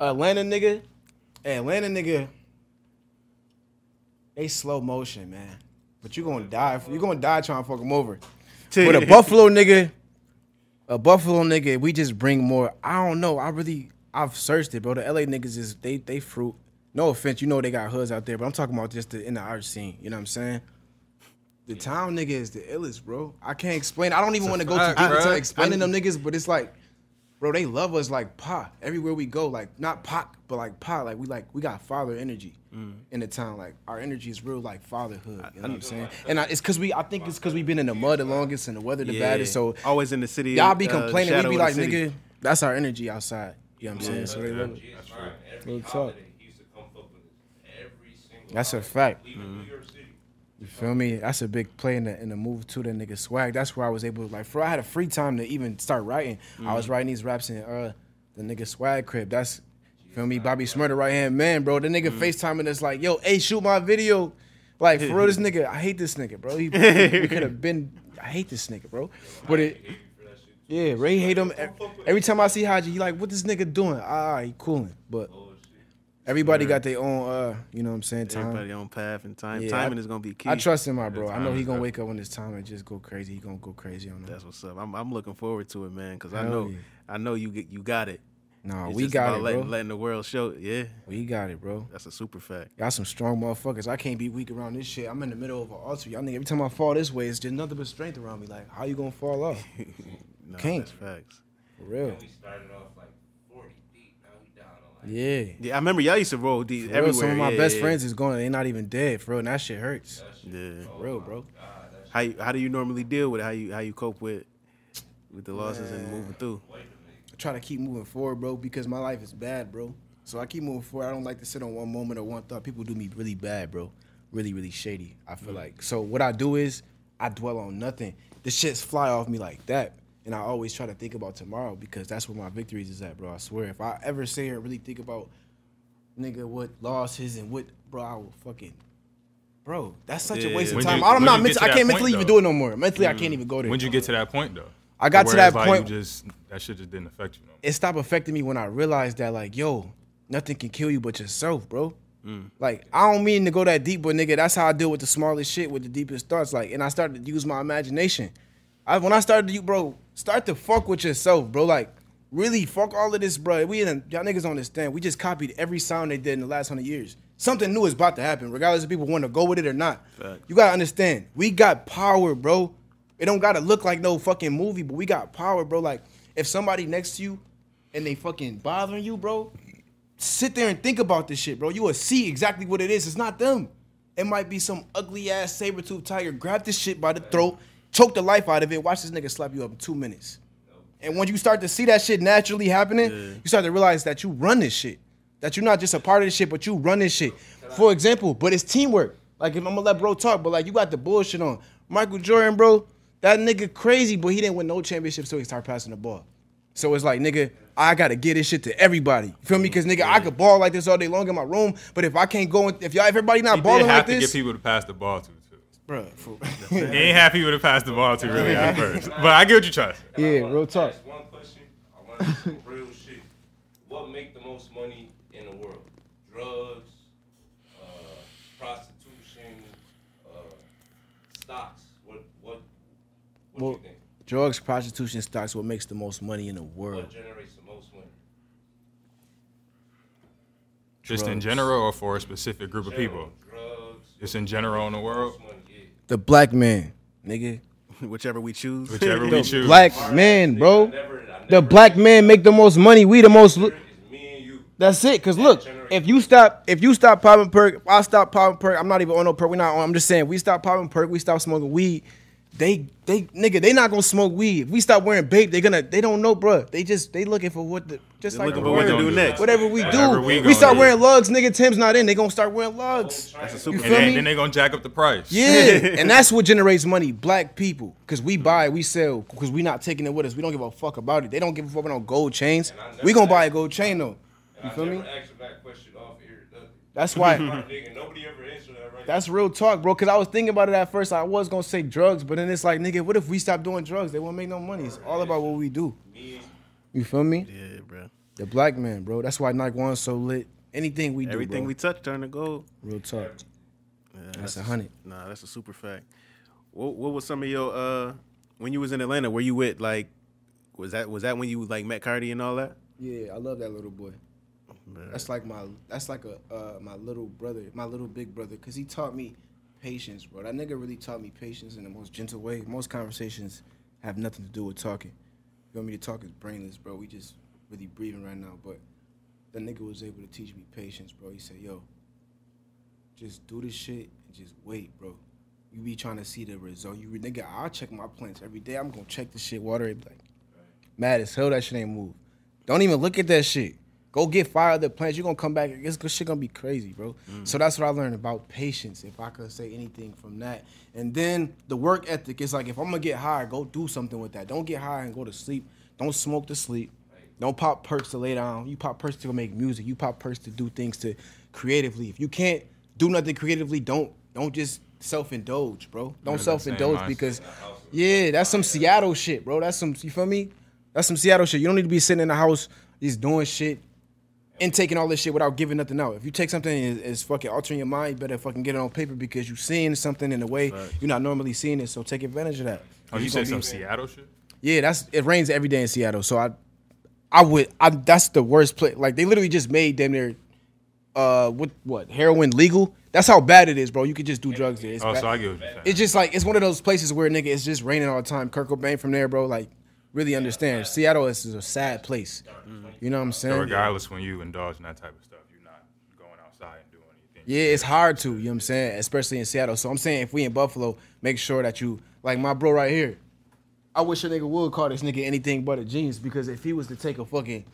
Atlanta nigga, Atlanta nigga, they slow motion, man. But you gonna die. You gonna die trying to fuck them over. But a Buffalo nigga, a Buffalo nigga, we just bring more. I don't know. I really, I've searched it, bro. The LA niggas is they they fruit. No offense, you know they got hoods out there, but I'm talking about just the in the art scene. You know what I'm saying? The town nigga is the illest, bro. I can't explain. I don't even want to go too fact, deep bro. into explaining them niggas, but it's like, bro, they love us like pa everywhere we go. Like not Pac, but like pa. Like we like we got father energy in the town. Like our energy is real like fatherhood. You know what I'm saying? And I, it's cause we. I think it's cause we've been in the mud the longest and the weather the baddest. So always in the city. y'all be uh, complaining. shadow We be like, nigga, that's our energy outside. You know what I'm saying? So they love it. That's right. Every Real talk. holiday, he used to come fuck with us. Every single That's a fact. Even New York City. You feel me? That's a big play in the in the move to the nigga swag. That's where I was able to like for I had a free time to even start writing. I was writing these raps in uh the nigga swag crib. That's you feel me? Bobby Shmurda right hand man, bro. The nigga FaceTiming us like, yo, hey, shoot my video. Like for real, this nigga, I hate this nigga, bro. He, he could have been I hate this nigga, bro. But it yeah, Ray hate him. Every time I see Hidji, he like, what this nigga doing? Ah, he cooling. But everybody got their own uh, you know what I'm saying, time. Everybody on path and time. Yeah, Timing I- is gonna be key. I trust in my bro. I know he gonna wake up when it's time and just go crazy. He gonna go crazy on that. That's what's up. I'm, I'm looking forward to it, man, because I know yeah. I know you get you got it. Nah, It's we just got about it, letting, bro. letting the world show. it. Yeah, We got it, bro. that's a super fact. Y'all some strong motherfuckers. I can't be weak around this shit. I'm in the middle of an altar. Y'all nigga, every time I fall this way, it's just nothing but strength around me. Like, how you gonna fall off? No, Can't. That's facts. For real. And we started off like 40 deep. Now we down on like Yeah. Yeah, I remember y'all used to roll deep For everywhere. some of my yeah, best yeah. friends is going. they're not even dead. For real, and that shit hurts. Yeah. For real, bro. How you, how do you normally deal with it? How you how you cope with with the losses and moving through? I try to keep moving forward, bro, because my life is bad, bro. So I keep moving forward. I don't like to sit on one moment or one thought. People do me really bad, bro. Really, really shady. I feel mm. like. So what I do is I dwell on nothing. The shits fly off me like that. And I always try to think about tomorrow because that's where my victories is at, bro. I swear. If I ever sit here and really think about nigga what losses and what bro, I will fucking Bro, that's such a Yeah. waste of time. you- I'm when not you mental, get to I can't point, mentally even do it no more. Mentally I can't mm. even go there. When'd you get to that point though? I got to that like, point- just that shit just didn't affect you. No more. it stopped affecting me when I realized that like, yo, nothing can kill you but yourself, bro. Mm. Like, I don't mean to go that deep, but nigga, that's how I deal with the smallest shit, with the deepest thoughts. Like, and I started to use my imagination. I when I started to you, bro, start to fuck with yourself, bro. Like, really fuck all of this, bro. We in y'all niggas don't understand. We just copied every sound they did in the last hundred years. Something new is about to happen, regardless if people want to go with it or not. Fact. You gotta understand, we got power, bro. It don't gotta look like no fucking movie, but we got power, bro. Like, if somebody next to you and they fucking bothering you, bro, sit there and think about this shit, bro. You will see exactly what it is. It's not them. It might be some ugly ass saber tooth tiger. Grab this shit by the throat, choke the life out of it. Watch this nigga slap you up in two minutes. And when you start to see that shit naturally happening, you start to realize that you run this shit. That you're not just a part of this shit, but you run this shit. For example, but it's teamwork. Like if I'm gonna let bro talk, but like you got the bullshit on. Michael Jordan, bro, that nigga crazy, but he didn't win no championships till he started passing the ball. So it's like, nigga, I gotta get this shit to everybody. You feel me? Cause nigga, I could ball like this all day long in my room, but if I can't go, in, if y'all, if everybody not He balling like to this, get people to pass the ball to. Bro, for, He ain't happy with to pass the ball to really at first. But I get what you trying. And Yeah, real talk. ask One question. I want to some real shit. What make the most money in the world? Drugs, uh, prostitution, uh, stocks. What what what Well, you think? drugs, prostitution, stocks, what makes the most money in the world. What generates the most money? Just in general or for a specific group of people? Drugs. Just in general in the world? Most money, yeah. The black man, nigga. Whichever we choose. Whichever we choose. black man, bro. Never, The black man make the most money. We the most. It's me and you. That's it. Cause look, if you stop, if you stop popping perk, I stop popping perk. I'm not even on no perk. We're not on. I'm just saying, we stop popping perk. We stop smoking weed. They, they, nigga, they not gonna smoke weed. If we stop wearing babe, they gonna, they don't know, bruh. They just, they looking for what the, just They like looking the for what to do next. Whatever we do, Whatever we we, start do. wearing lugs, nigga. Tim's not in. They gonna start wearing lugs. That's a You super And feel then, me? then they gonna jack up the price. Yeah, and that's what generates money. Black people, because we buy, we sell, because we not taking it with us. We don't give a fuck about it. They don't give a fuck about gold chains. We gonna buy a gold chain though. You feel me? never asked that question off air. nothing. That's why. Nobody ever answered that right. That's real talk, bro. Cause I was thinking about it at first. I was gonna say drugs, but then it's like, nigga, what if we stop doing drugs? They won't make no money. It's all about what we do. You feel me? Yeah, bro. The black man, bro. That's why Nike One's so lit. Anything we do, Everything bro. we touch turn to gold. real talk. Yeah, That's a hundred. Nah, that's a super fact. What What was some of your uh when you was in Atlanta? Were you with like was that was that when you like met Carti and all that? Yeah, I love that little boy. That's like my that's like a uh, my little brother, my little big brother, cause he taught me patience, bro. That nigga really taught me patience in the most gentle way. Most conversations have nothing to do with talking. You want me to talk is brainless, bro. We just really breathing right now. But that nigga was able to teach me patience, bro. He said, "Yo, just do this shit and just wait, bro. You be trying to see the result. You nigga, I check my plants every day. I'm gonna check the shit, water it, like mad as hell. That shit ain't move. Don't even look at that shit. Go get five other plants. You're gonna come back. This shit gonna be crazy, bro. So that's what I learned about patience. If I could say anything from that, and then the work ethic is like if I'm gonna get high, go do something with that. Don't get high and go to sleep. Don't smoke to sleep. Don't pop perks to lay down. You pop perks to make music. You pop perks to do things to creatively. If you can't do nothing creatively, don't don't just self indulge, bro. Don't self indulge because yeah, that's some Seattle shit, bro. That's some you feel me? That's some Seattle shit. You don't need to be sitting in the house just doing shit and taking all this shit without giving nothing out. If you take something and is fucking altering your mind, you better fucking get it on paper because you seeing something in a way you're not normally seeing it. So take advantage of that. Oh, you You said some Seattle shit? yeah, that's it rains every day in Seattle. So I I would I that's the worst place. Like they literally just made them there uh what what heroin legal. That's how bad it is, bro. You could just do drugs there. It's, Oh, bad. so I get what you're saying. it's just like it's one of those places where nigga it's just raining all the time. Kurt Cobain from there, bro. Like really understand. Seattle is, is a sad place. Mm-hmm. You know what I'm So saying? regardless, when you indulge in that type of stuff, you're not going outside and doing anything. Yeah, it's hard to, you know what I'm saying? Especially in Seattle. So I'm saying if we in Buffalo, make sure that you like my bro right here. I wish a nigga would call this nigga anything but a genius because if he was to take a fucking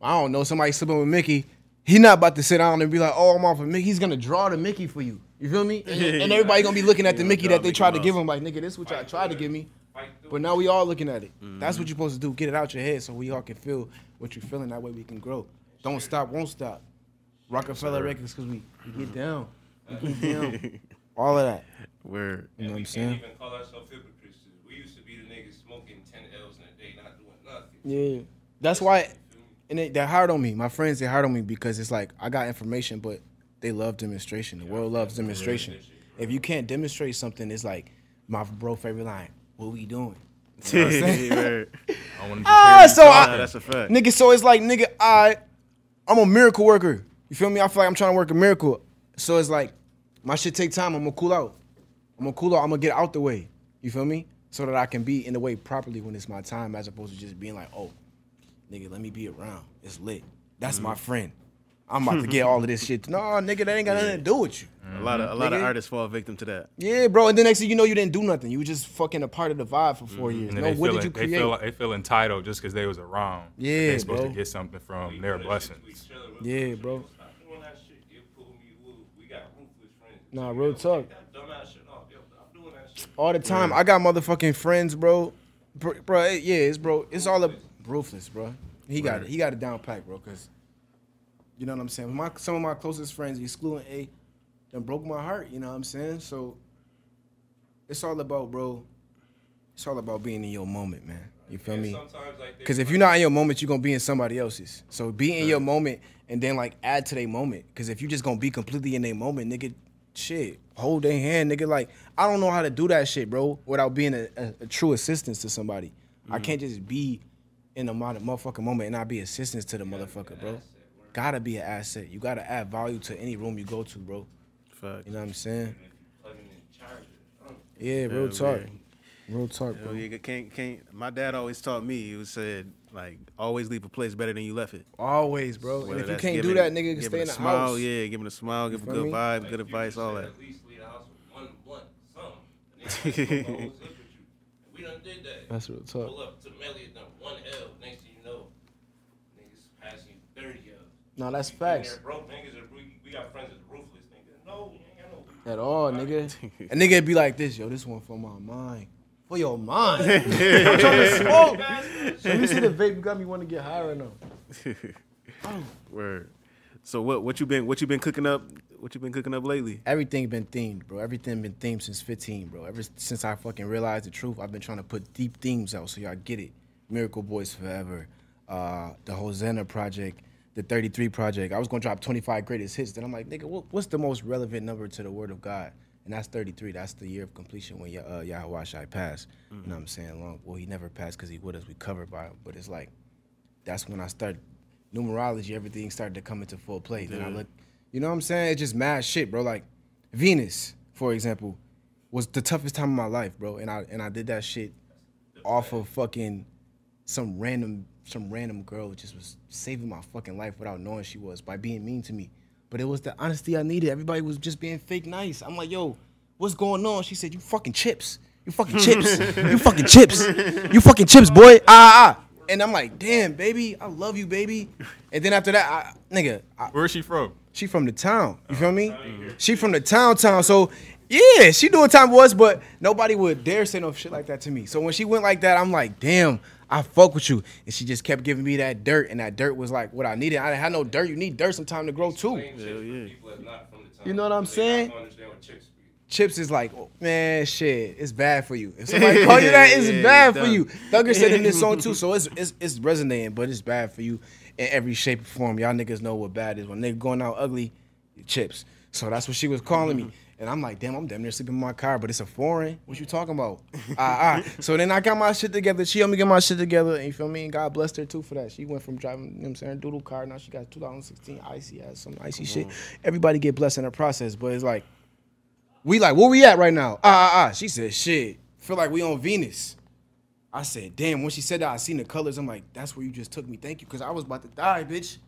I don't know, somebody slipping with Mickey, he not about to sit down and be like, oh, I'm off of Mickey. He's gonna draw the Mickey for you. You feel me? And, and everybody gonna be looking at the Yeah, Mickey that they Mickey tried to Mouse. give him, like, nigga, this what y'all tried to give me. Fight through But now we all looking at it. That's what you're supposed to do. Get it out your head so we all can feel what you're feeling. That way we can grow. Don't stop, won't stop. Roc-A-Fella Records, because we, we get mm-hmm. down. We get down. all of that. Where You know what we I'm can't saying? even call ourselves hypocrites. We used to be the niggas smoking 10 L's in a day, not doing nothing. Yeah. That's why, and they, they're hard on me. My friends, they're hard on me because it's like I got information, but they love demonstration. The world loves demonstration. If you can't demonstrate something, it's like my bro favorite line. What we doing? Where- I want to just Ah, so I, that's a fact. nigga. So it's like nigga, I, I'm a miracle worker. You feel me? I feel like I'm trying to work a miracle. So it's like my shit take time. I'm gonna cool out. I'm gonna cool out. I'm gonna get out the way. You feel me? So that I can be in the way properly when it's my time, as opposed to just being like, oh, nigga, let me be around. It's lit. That's my friend. I'm about to get all of this shit. No, nigga, that ain't got nothing to do with you. A lot of a lot of Nigga. artists fall victim to that. Yeah, bro. And then next thing you know, you didn't do nothing. You was just fucking a part of the vibe for four years. Mm-hmm. And No, they what feel did you they create? feel they feel entitled just because they was around. Yeah, they supposed bro. to get something from their blessings. Yeah, bro. Stop doing that shit. You pull me, woo. We got ruthless friends. Nah, real talk. That dumbass shit off. Yo, stop doing that shit. all the time. I got motherfucking friends, bro. Bro, bro yeah, it's bro. It's all a ruthless, bro. He got it. He got it down packed, bro. Cause you know what I'm saying. My some of my closest friends, excluding A, done broke my heart. You know what I'm saying. So it's all about, bro. It's all about being in your moment, man. You feel And me? sometimes, like, Because if you're not in your moment, you're gonna be in somebody else's. So be in your moment and then like add to their moment. Because if you're just gonna be completely in their moment, nigga, shit, hold their hand, nigga. Like I don't know how to do that shit, bro, without being a, a, a true assistance to somebody. I mm-hmm. can't just be in the mo- motherfucking moment and not be assistance to the motherfucker, bro. Gotta be an asset. You gotta add value to any room you go to, bro. Fuck. You know what I'm saying? Plug in the charger. Yeah, real Yeah, talk. man. Real talk, Yo, bro. you can't can't. My dad always taught me. He said like always leave a place better than you left it. Always, bro. And if you can't giving- do that, nigga, you can stay a in the smile, house. Yeah, give him a smile, give him a good me? vibe, like, good advice, all that. At least leave the house with one blunt, something. And they might smoke the whole zip with you. And we done did that. That's real talk. Pull up to Melly, done one L. Next thing you know, niggas passing you 30 L's. No, that's We facts. there Broke niggas, we, we got friends that's ruthless. Nigga, no, ain't got no. At all, nigga. A nigga be like this, yo, this one for my mind. For your mind. I'm trying to smoke. Let me see the vape. You got me want to get high right now. Word. So what what you been what you been cooking up? What you been cooking up lately? Everything been themed, bro. Everything been themed since 15, bro. Ever since I fucking realized the truth, I've been trying to put deep themes out so y'all get it. Miracle Boys Forever, uh, the Hosanna Project, the 33 Project. I was gonna drop 25 greatest hits. Then I'm like, nigga, what, what's the most relevant number to the Word of God? And that's 33. That's the year of completion when uh, Yahweh Shai passed. You know what I'm saying? Long, well, he never passed because he would us. We covered by him. But it's like, that's when I started numerology. Everything started to come into full play. Then I look, you know what I'm saying? It's just mad shit, bro. Like Venus, for example, was the toughest time of my life, bro. And I and I did that shit off of fucking some random some random girl just was saving my fucking life without knowing she was by being mean to me. But it was the honesty I needed. Everybody was just being fake nice. I'm like, yo, what's going on? She said, you fucking chips. You fucking chips. you fucking chips. You fucking chips, boy. Ah, ah. ah. And I'm like, damn, baby, I love you, baby. And then after that, I, nigga, I, Where's she from? she from the town. You feel me? She from the town town. So yeah, she doing time with us, but nobody would dare say no shit like that to me. So when she went like that, I'm like, damn, I fuck with you. And she just kept giving me that dirt, and that dirt was like what I needed. I didn't have no dirt. You need dirt sometime to grow too. Same shit for people that's not from the town. You know what I'm saying? gonna understand what chicks be. Chips is like, oh, man, shit, it's bad for you. If somebody call you that, it's Yeah, bad dumb. for you. Thugger said in this song too, so it's, it's it's resonating, but it's bad for you in every shape or form. Y'all niggas know what bad is. When they going out ugly, chips. So that's what she was calling me. And I'm like, damn, I'm damn near sleeping in my car, but it's a foreign. What you talking about? Ah, ah. So then I got my shit together. She helped me get my shit together. And you feel me? And God blessed her too for that. She went from driving, you know what I'm saying, doodle car. Now she got 2016 icy ass, some icy shit. Everybody get blessed in the process, but it's like, we like, where we at right now? Ah, ah, ah. She said, shit, feel like we on Venus. I said, damn, when she said that, I seen the colors. I'm like, that's where you just took me. Thank you. Because I was about to die, bitch.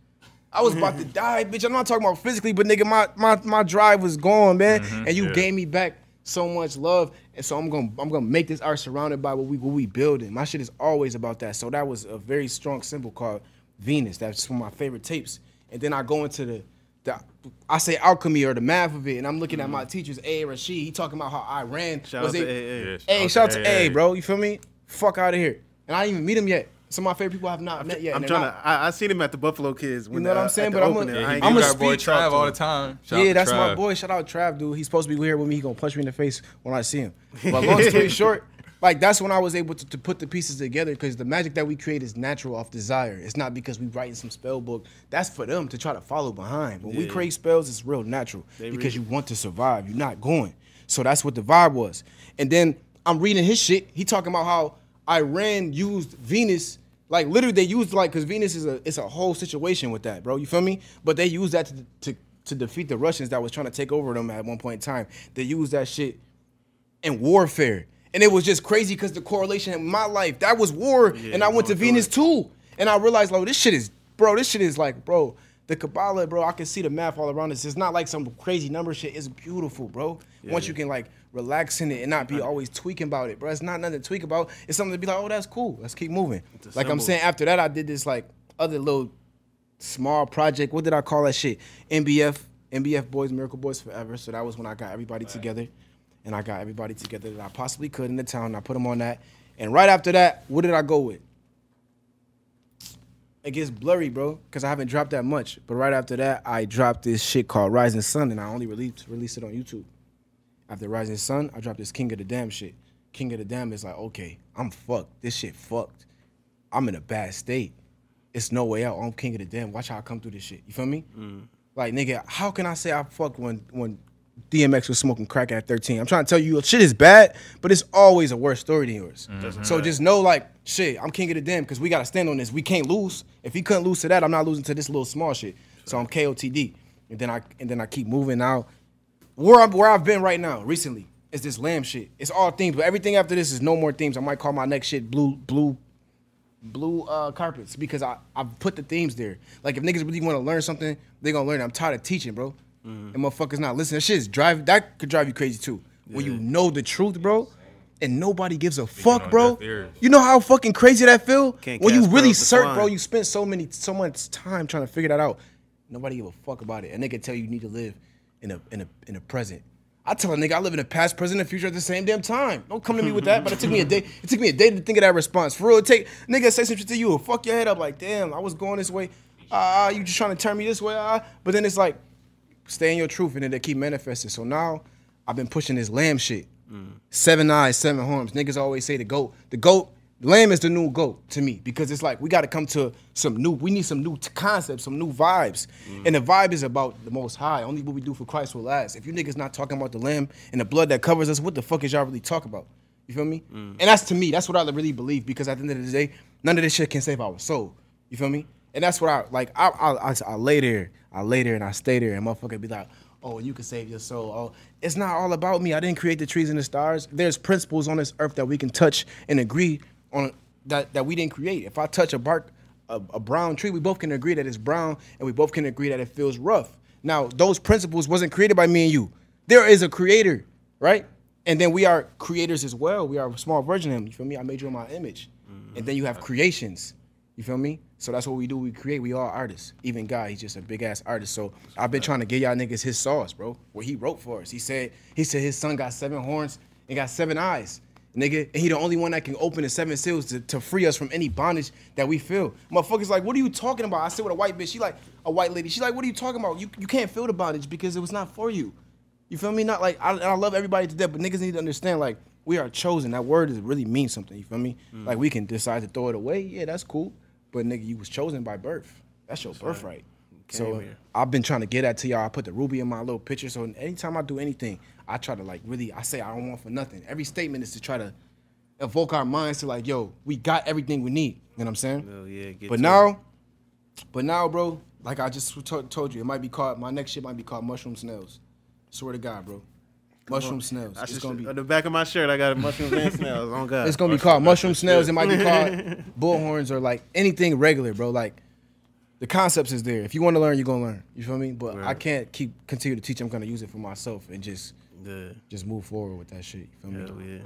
I was about to mm-hmm. die, bitch. I'm not talking about physically, but nigga, my my, my drive was gone, man. Mm-hmm. and you yeah. gave me back so much love. And so I'm gonna I'm gonna make this art surrounded by what we what we building. My shit is always about that. So that was a very strong symbol called Venus. That's one of my favorite tapes. And then I go into the the I say alchemy or the math of it, and I'm looking at my mm-hmm. teachers, A. Rashid. He talking about how I ran. Shout was out to AA. Yeah, Hey, shout out to A, bro. You feel me? Fuck out of here. And I didn't even meet him yet. Some of my favorite people I have not met yet. I'm trying they're to. I, I seen him at the Buffalo Kids. When know what I'm saying? But I'm gonna- Yeah, I'm do a got boy speech Trav all the time. Shout yeah, to that's my boy. Shout out Trav, dude. He's supposed to be here with me. He gonna punch me in the face when I see him. But long story short, like that's when I was able to, to put the pieces together because the magic that we create is natural off desire. It's not because we writing some spell book. That's for them to try to follow behind. When we create spells, it's real natural They because read you want to survive. You're not going. So that's what the vibe was. And then I'm reading his shit. He talking about how Iran used Venus. Like literally, they used like because Venus is a it's a whole situation with that, bro. You feel me? But they used that to to to defeat the Russians that was trying to take over them at one point in time. They used that shit in warfare. And it was just crazy because the correlation in my life, that was war. Yeah, and I went to Venus it. too. And I realized, like, this shit is, bro, this shit is like, bro, The Kabbalah, bro, I can see the math all around us. It's not like some crazy number shit. It's beautiful, bro. Once you can like relax in it and not be always tweaking about it, bro. It's not nothing to tweak about. It's something to be like, oh, that's cool. Let's keep moving. Like I'm saying, after that, I did this like other little small project. What did I call that shit? MBF, MBF Boys, Miracle Boys Forever. So that was when I got everybody together, and I got everybody together that I possibly could in the town. I put them on that, and right after that, what did I go with? It gets blurry, bro, because I haven't dropped that much. But right after that, I dropped this shit called Rising Sun, and I only released released it on YouTube. After Rising Sun, I dropped this King of the Damn shit. King of the Damn is like, okay, I'm fucked. This shit fucked. I'm in a bad state. It's no way out. I'm King of the Damn. Watch how I come through this shit. You feel me? Mm. Like, nigga, how can I say I fucked when when DMX was smoking crack at 13? I'm trying to tell you, shit is bad, but it's always a worse story than yours. Mm-hmm. So just know, like, shit, I'm King of the Damn because we gotta stand on this. We can't lose. If he couldn't lose to that, I'm not losing to this little small shit. So I'm KOTD, and then I and then I keep moving now where I'm where I've been right now recently is this lamb shit. It's all themes, but everything after this is no more themes. I might call my next shit blue blue blue uh, carpets because I I've put the themes there. Like if niggas really want to learn something, they gonna learn. it. I'm tired of teaching, bro. And motherfuckers not listening. That shit is drive that could drive you crazy too. When you know the truth, bro. And nobody gives a fuck, bro. You know how fucking crazy that feel? Can't when you really search, bro, you spend so many so much time trying to figure that out. Nobody give a fuck about it. And they can tell you you need to live in a in a in a present. I tell a nigga I live in the past, present, and future at the same damn time. Don't come to me with that. But it took me a day. It took me a day to think of that response. For real, it take nigga say some shit to you, fuck your head up. Like damn, I was going this way. Ah, you just trying to turn me this way. Ah, but then it's like stay in your truth, and then they keep manifesting. So now I've been pushing this lamb shit. Seven eyes, seven horns. Niggas always say the goat. The goat, lamb is the new goat to me because it's like we got to come to some new. We need some new concepts, some new vibes, mm. and the vibe is about the Most High. Only what we do for Christ will last. If you niggas not talking about the lamb and the blood that covers us, what the fuck is y'all really talking about? You feel me? Mm. And that's to me. That's what I really believe because at the end of the day, none of this shit can save our soul. You feel me? And that's what I like. I I, I, I lay there, I lay there, and I stay there, and motherfucker be like, "Oh, you can save your soul." Oh, it's not all about me. I didn't create the trees and the stars. There's principles on this earth that we can touch and agree on that that we didn't create. If I touch a bark, a, a brown tree, we both can agree that it's brown, and we both can agree that it feels rough. Now, those principles wasn't created by me and you. There is a creator, right? And then we are creators as well. We are a small version of him. You feel me? I made you in my image. Mm-hmm. And then you have creations. You feel me? So that's what we do. We create. We all artists. Even God, he's just a big ass artist. So I've been trying to get y'all niggas his sauce, bro. What he wrote for us. He said he said his son got seven horns and got seven eyes. Nigga, and he the only one that can open the seven seals to, to free us from any bondage that we feel. Motherfuckers like, what are you talking about? I sit with a white bitch. She like a white lady. She like, what are you talking about? You you can't feel the bondage because it was not for you. You feel me? Not like I, and I love everybody to death, but niggas need to understand like we are chosen. That word is really means something. You feel me? Mm. Like we can decide to throw it away. Yeah, that's cool. But nigga, you was chosen by birth. That's your birthright. So here. I've been trying to get that to y'all. I put the ruby in my little picture. So anytime I do anything, I try to like really. I say I don't want for nothing. Every statement is to try to evoke our minds to like, yo, we got everything we need. You know what I'm saying? Hell yeah, get But now, but now, bro, like I just to- told you, it might be called my next shit might be called mushroom snails. Swear to God, bro, mushroom snails. I It's gonna be on the back of my shirt. I got mushrooms and snails. On God. it's gonna be called mushroom snails. It might be called bullhorns or like anything regular, bro. Like the concepts is there. If you want to learn, you're gonna learn. You feel me? But I can't keep continue to teach. I'm gonna use it for myself and just Yeah. just move forward with that shit. You feel me? Hell yeah.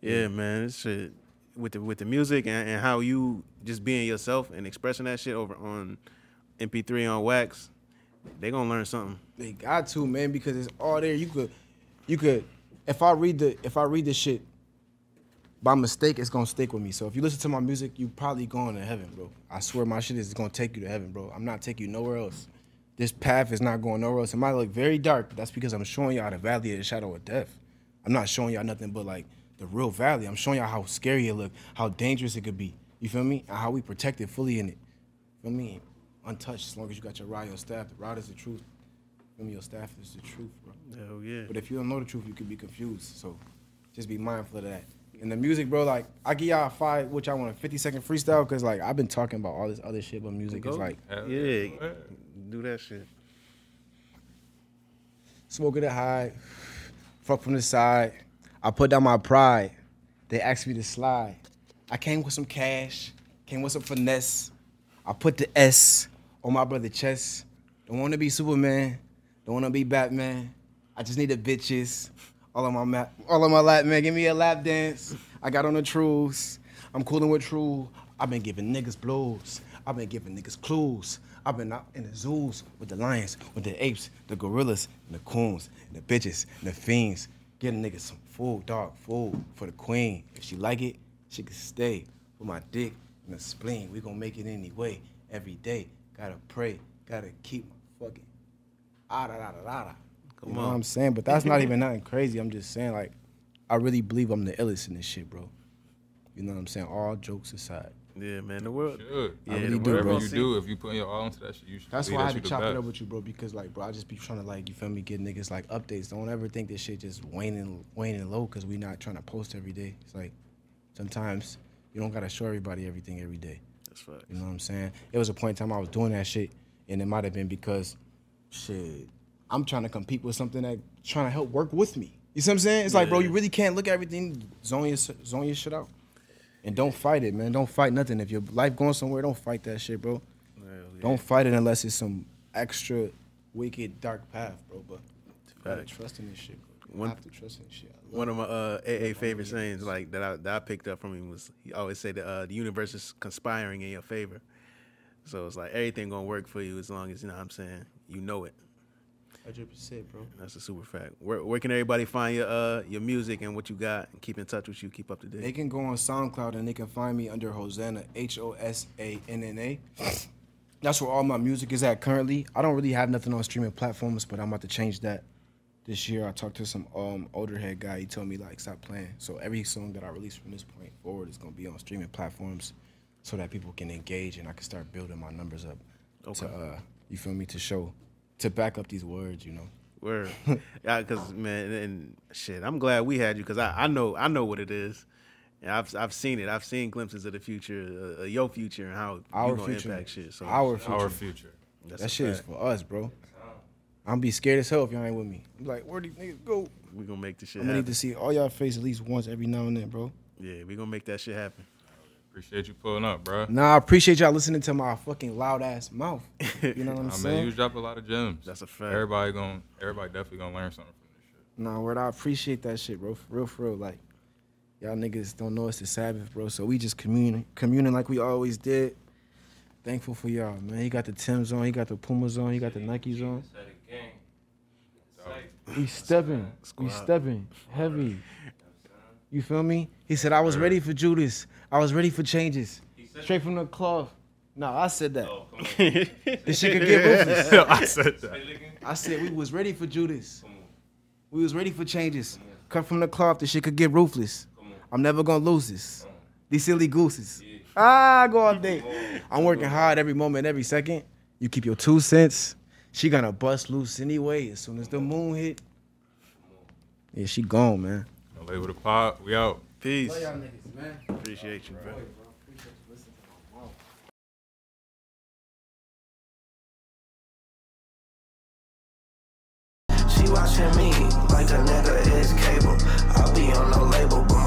Yeah, man. This shit with the with the music and, and how you just being yourself and expressing that shit over on MP3 on wax, they gonna learn something. They got to, man, because it's all there. You could, you could. If I read the, if I read the shit by mistake, it's gonna stick with me. So if you listen to my music, you probably going to heaven, bro. I swear, my shit is gonna take you to heaven, bro. I'm not taking you nowhere else. This path is not going nowhere else. It might look very dark, but that's because I'm showing y'all the valley of the shadow of death. I'm not showing y'all nothing but like the real valley. I'm showing y'all how scary it look, how dangerous it could be. You feel me? And how we protect it fully in it. Feel me? Untouched as long as you got your rod, your staff. The rod is the truth. Feel me? Your staff is the truth, bro. Hell yeah. But if you don't know the truth, you could be confused. So just be mindful of that. And the music, bro, like I give y'all a five, which I want a 50 second freestyle, cause like I've been talking about all this other shit, but music is like Hell yeah, do that shit. smoking it high, fuck from the side. I put down my pride. They asked me to slide. I came with some cash, came with some finesse. I put the S on my brother chest. Don't want to be Superman. Don't want to be Batman. I just need the bitches. All of my all of my lap man, give me a lap dance. I got on the truths. I'm cooling with true. I've been giving niggas blues. I've been giving niggas clues. I've been out in the zoos with the lions, with the apes, the gorillas, and the coons, and the bitches, and the fiends. Getting niggas some food, dog, food for the queen. If she like it, she can stay with my dick and the spleen. We gonna make it anyway, every day. Gotta pray, gotta keep my fucking ah da da da da. Da. You know what I'm saying? But that's not even nothing crazy. I'm just saying, like, I really believe I'm the illest in this shit, bro. You know what I'm saying? All jokes aside. Yeah, man. The world. Should. Yeah, I really the do, world bro. Whatever you do, if you put your all into that shit, you should. That's believe why I that had to chop it up with you, bro, because like, bro, I just be trying to like, you feel me, get niggas like updates. Don't ever think this shit just waning, waning low, cause we not trying to post every day. It's like sometimes you don't gotta show everybody everything every day. That's right. You know what I'm saying? It was a point in time I was doing that shit, and it might have been because, shit, I'm trying to compete with something that trying to help work with me. You see what I'm saying? It's like, bro, you really can't look at everything, zone your zone your shit out, and don't fight it, man. Don't fight nothing. If your life going somewhere, don't fight that shit, bro. Don't fight it unless it's some extra wicked dark path, bro. But gotta trust in this shit, bro. You One- have to trust in this shit. One of my uh, AA favorite sayings, like that I, that I picked up from him, was he always said that uh, the universe is conspiring in your favor. So it's like everything gonna work for you as long as you know what I'm saying you know it. Hundred percent, bro. That's a super fact. Where, where can everybody find your uh your music and what you got and keep in touch with you, keep up to date? They can go on SoundCloud and they can find me under Hosanna, H O S A N N A. That's where all my music is at currently. I don't really have nothing on streaming platforms, but I'm about to change that this year. I talked to some um older head guy. He told me like stop playing. So every song that I release from this point forward is gonna be on streaming platforms, so that people can engage and I can start building my numbers up. To uh, you feel me? To show, to back up these words, you know. Word, yeah, because man, and shit, I'm glad we had you because I, I know I know what it is. And I've I've seen it. I've seen glimpses of the future, uh, uh, your future, and how Our you future, impact shit. So our future. Our future. that's that a shit is for us, bro. I'm be scared as hell if y'all ain't with me. I'm like, where these niggas go? we gonna make this shit I'm gonna need to see all y'all face at least once every now and then, bro. Yeah, we gonna make that shit happen. Appreciate you pulling up, bro. Nah, I appreciate y'all listening to my fucking loud ass mouth. You know what I'm I mean, saying? you drop a lot of gems. That's a fact. Everybody gon' everybody definitely gonna learn something from this shit. Nah, word, I appreciate that shit, bro. For real, for real. Like, y'all niggas don't know it's the Sabbath, bro. So we just communing, communing like we always did. Thankful for y'all, man. He got the Tim's on, he got the Pumas on, he got the Nikes on. Said again. Say, We stepping, we stepping heavy. You feel me? He said I was ready for Judas. I was ready for changes. Straight from the cloth. No, I said that. Oh. This shit could get ruthless. I said that. Say it again. I said we was ready for Judas. We was ready for changes. Cut from the cloth, this shit could get ruthless. I'm never gonna lose this. These silly gooses. Yeah. Ah, go all day. I'm working hard every moment, every second. You keep your two cents. She gonna bust loose anyway as soon as the moon hit. Yeah, she gone, man. Gonna lay with a pop. We out. Peace man. Appreciate you, bro. She watching me like a nigga is cable. I be on no label, bro.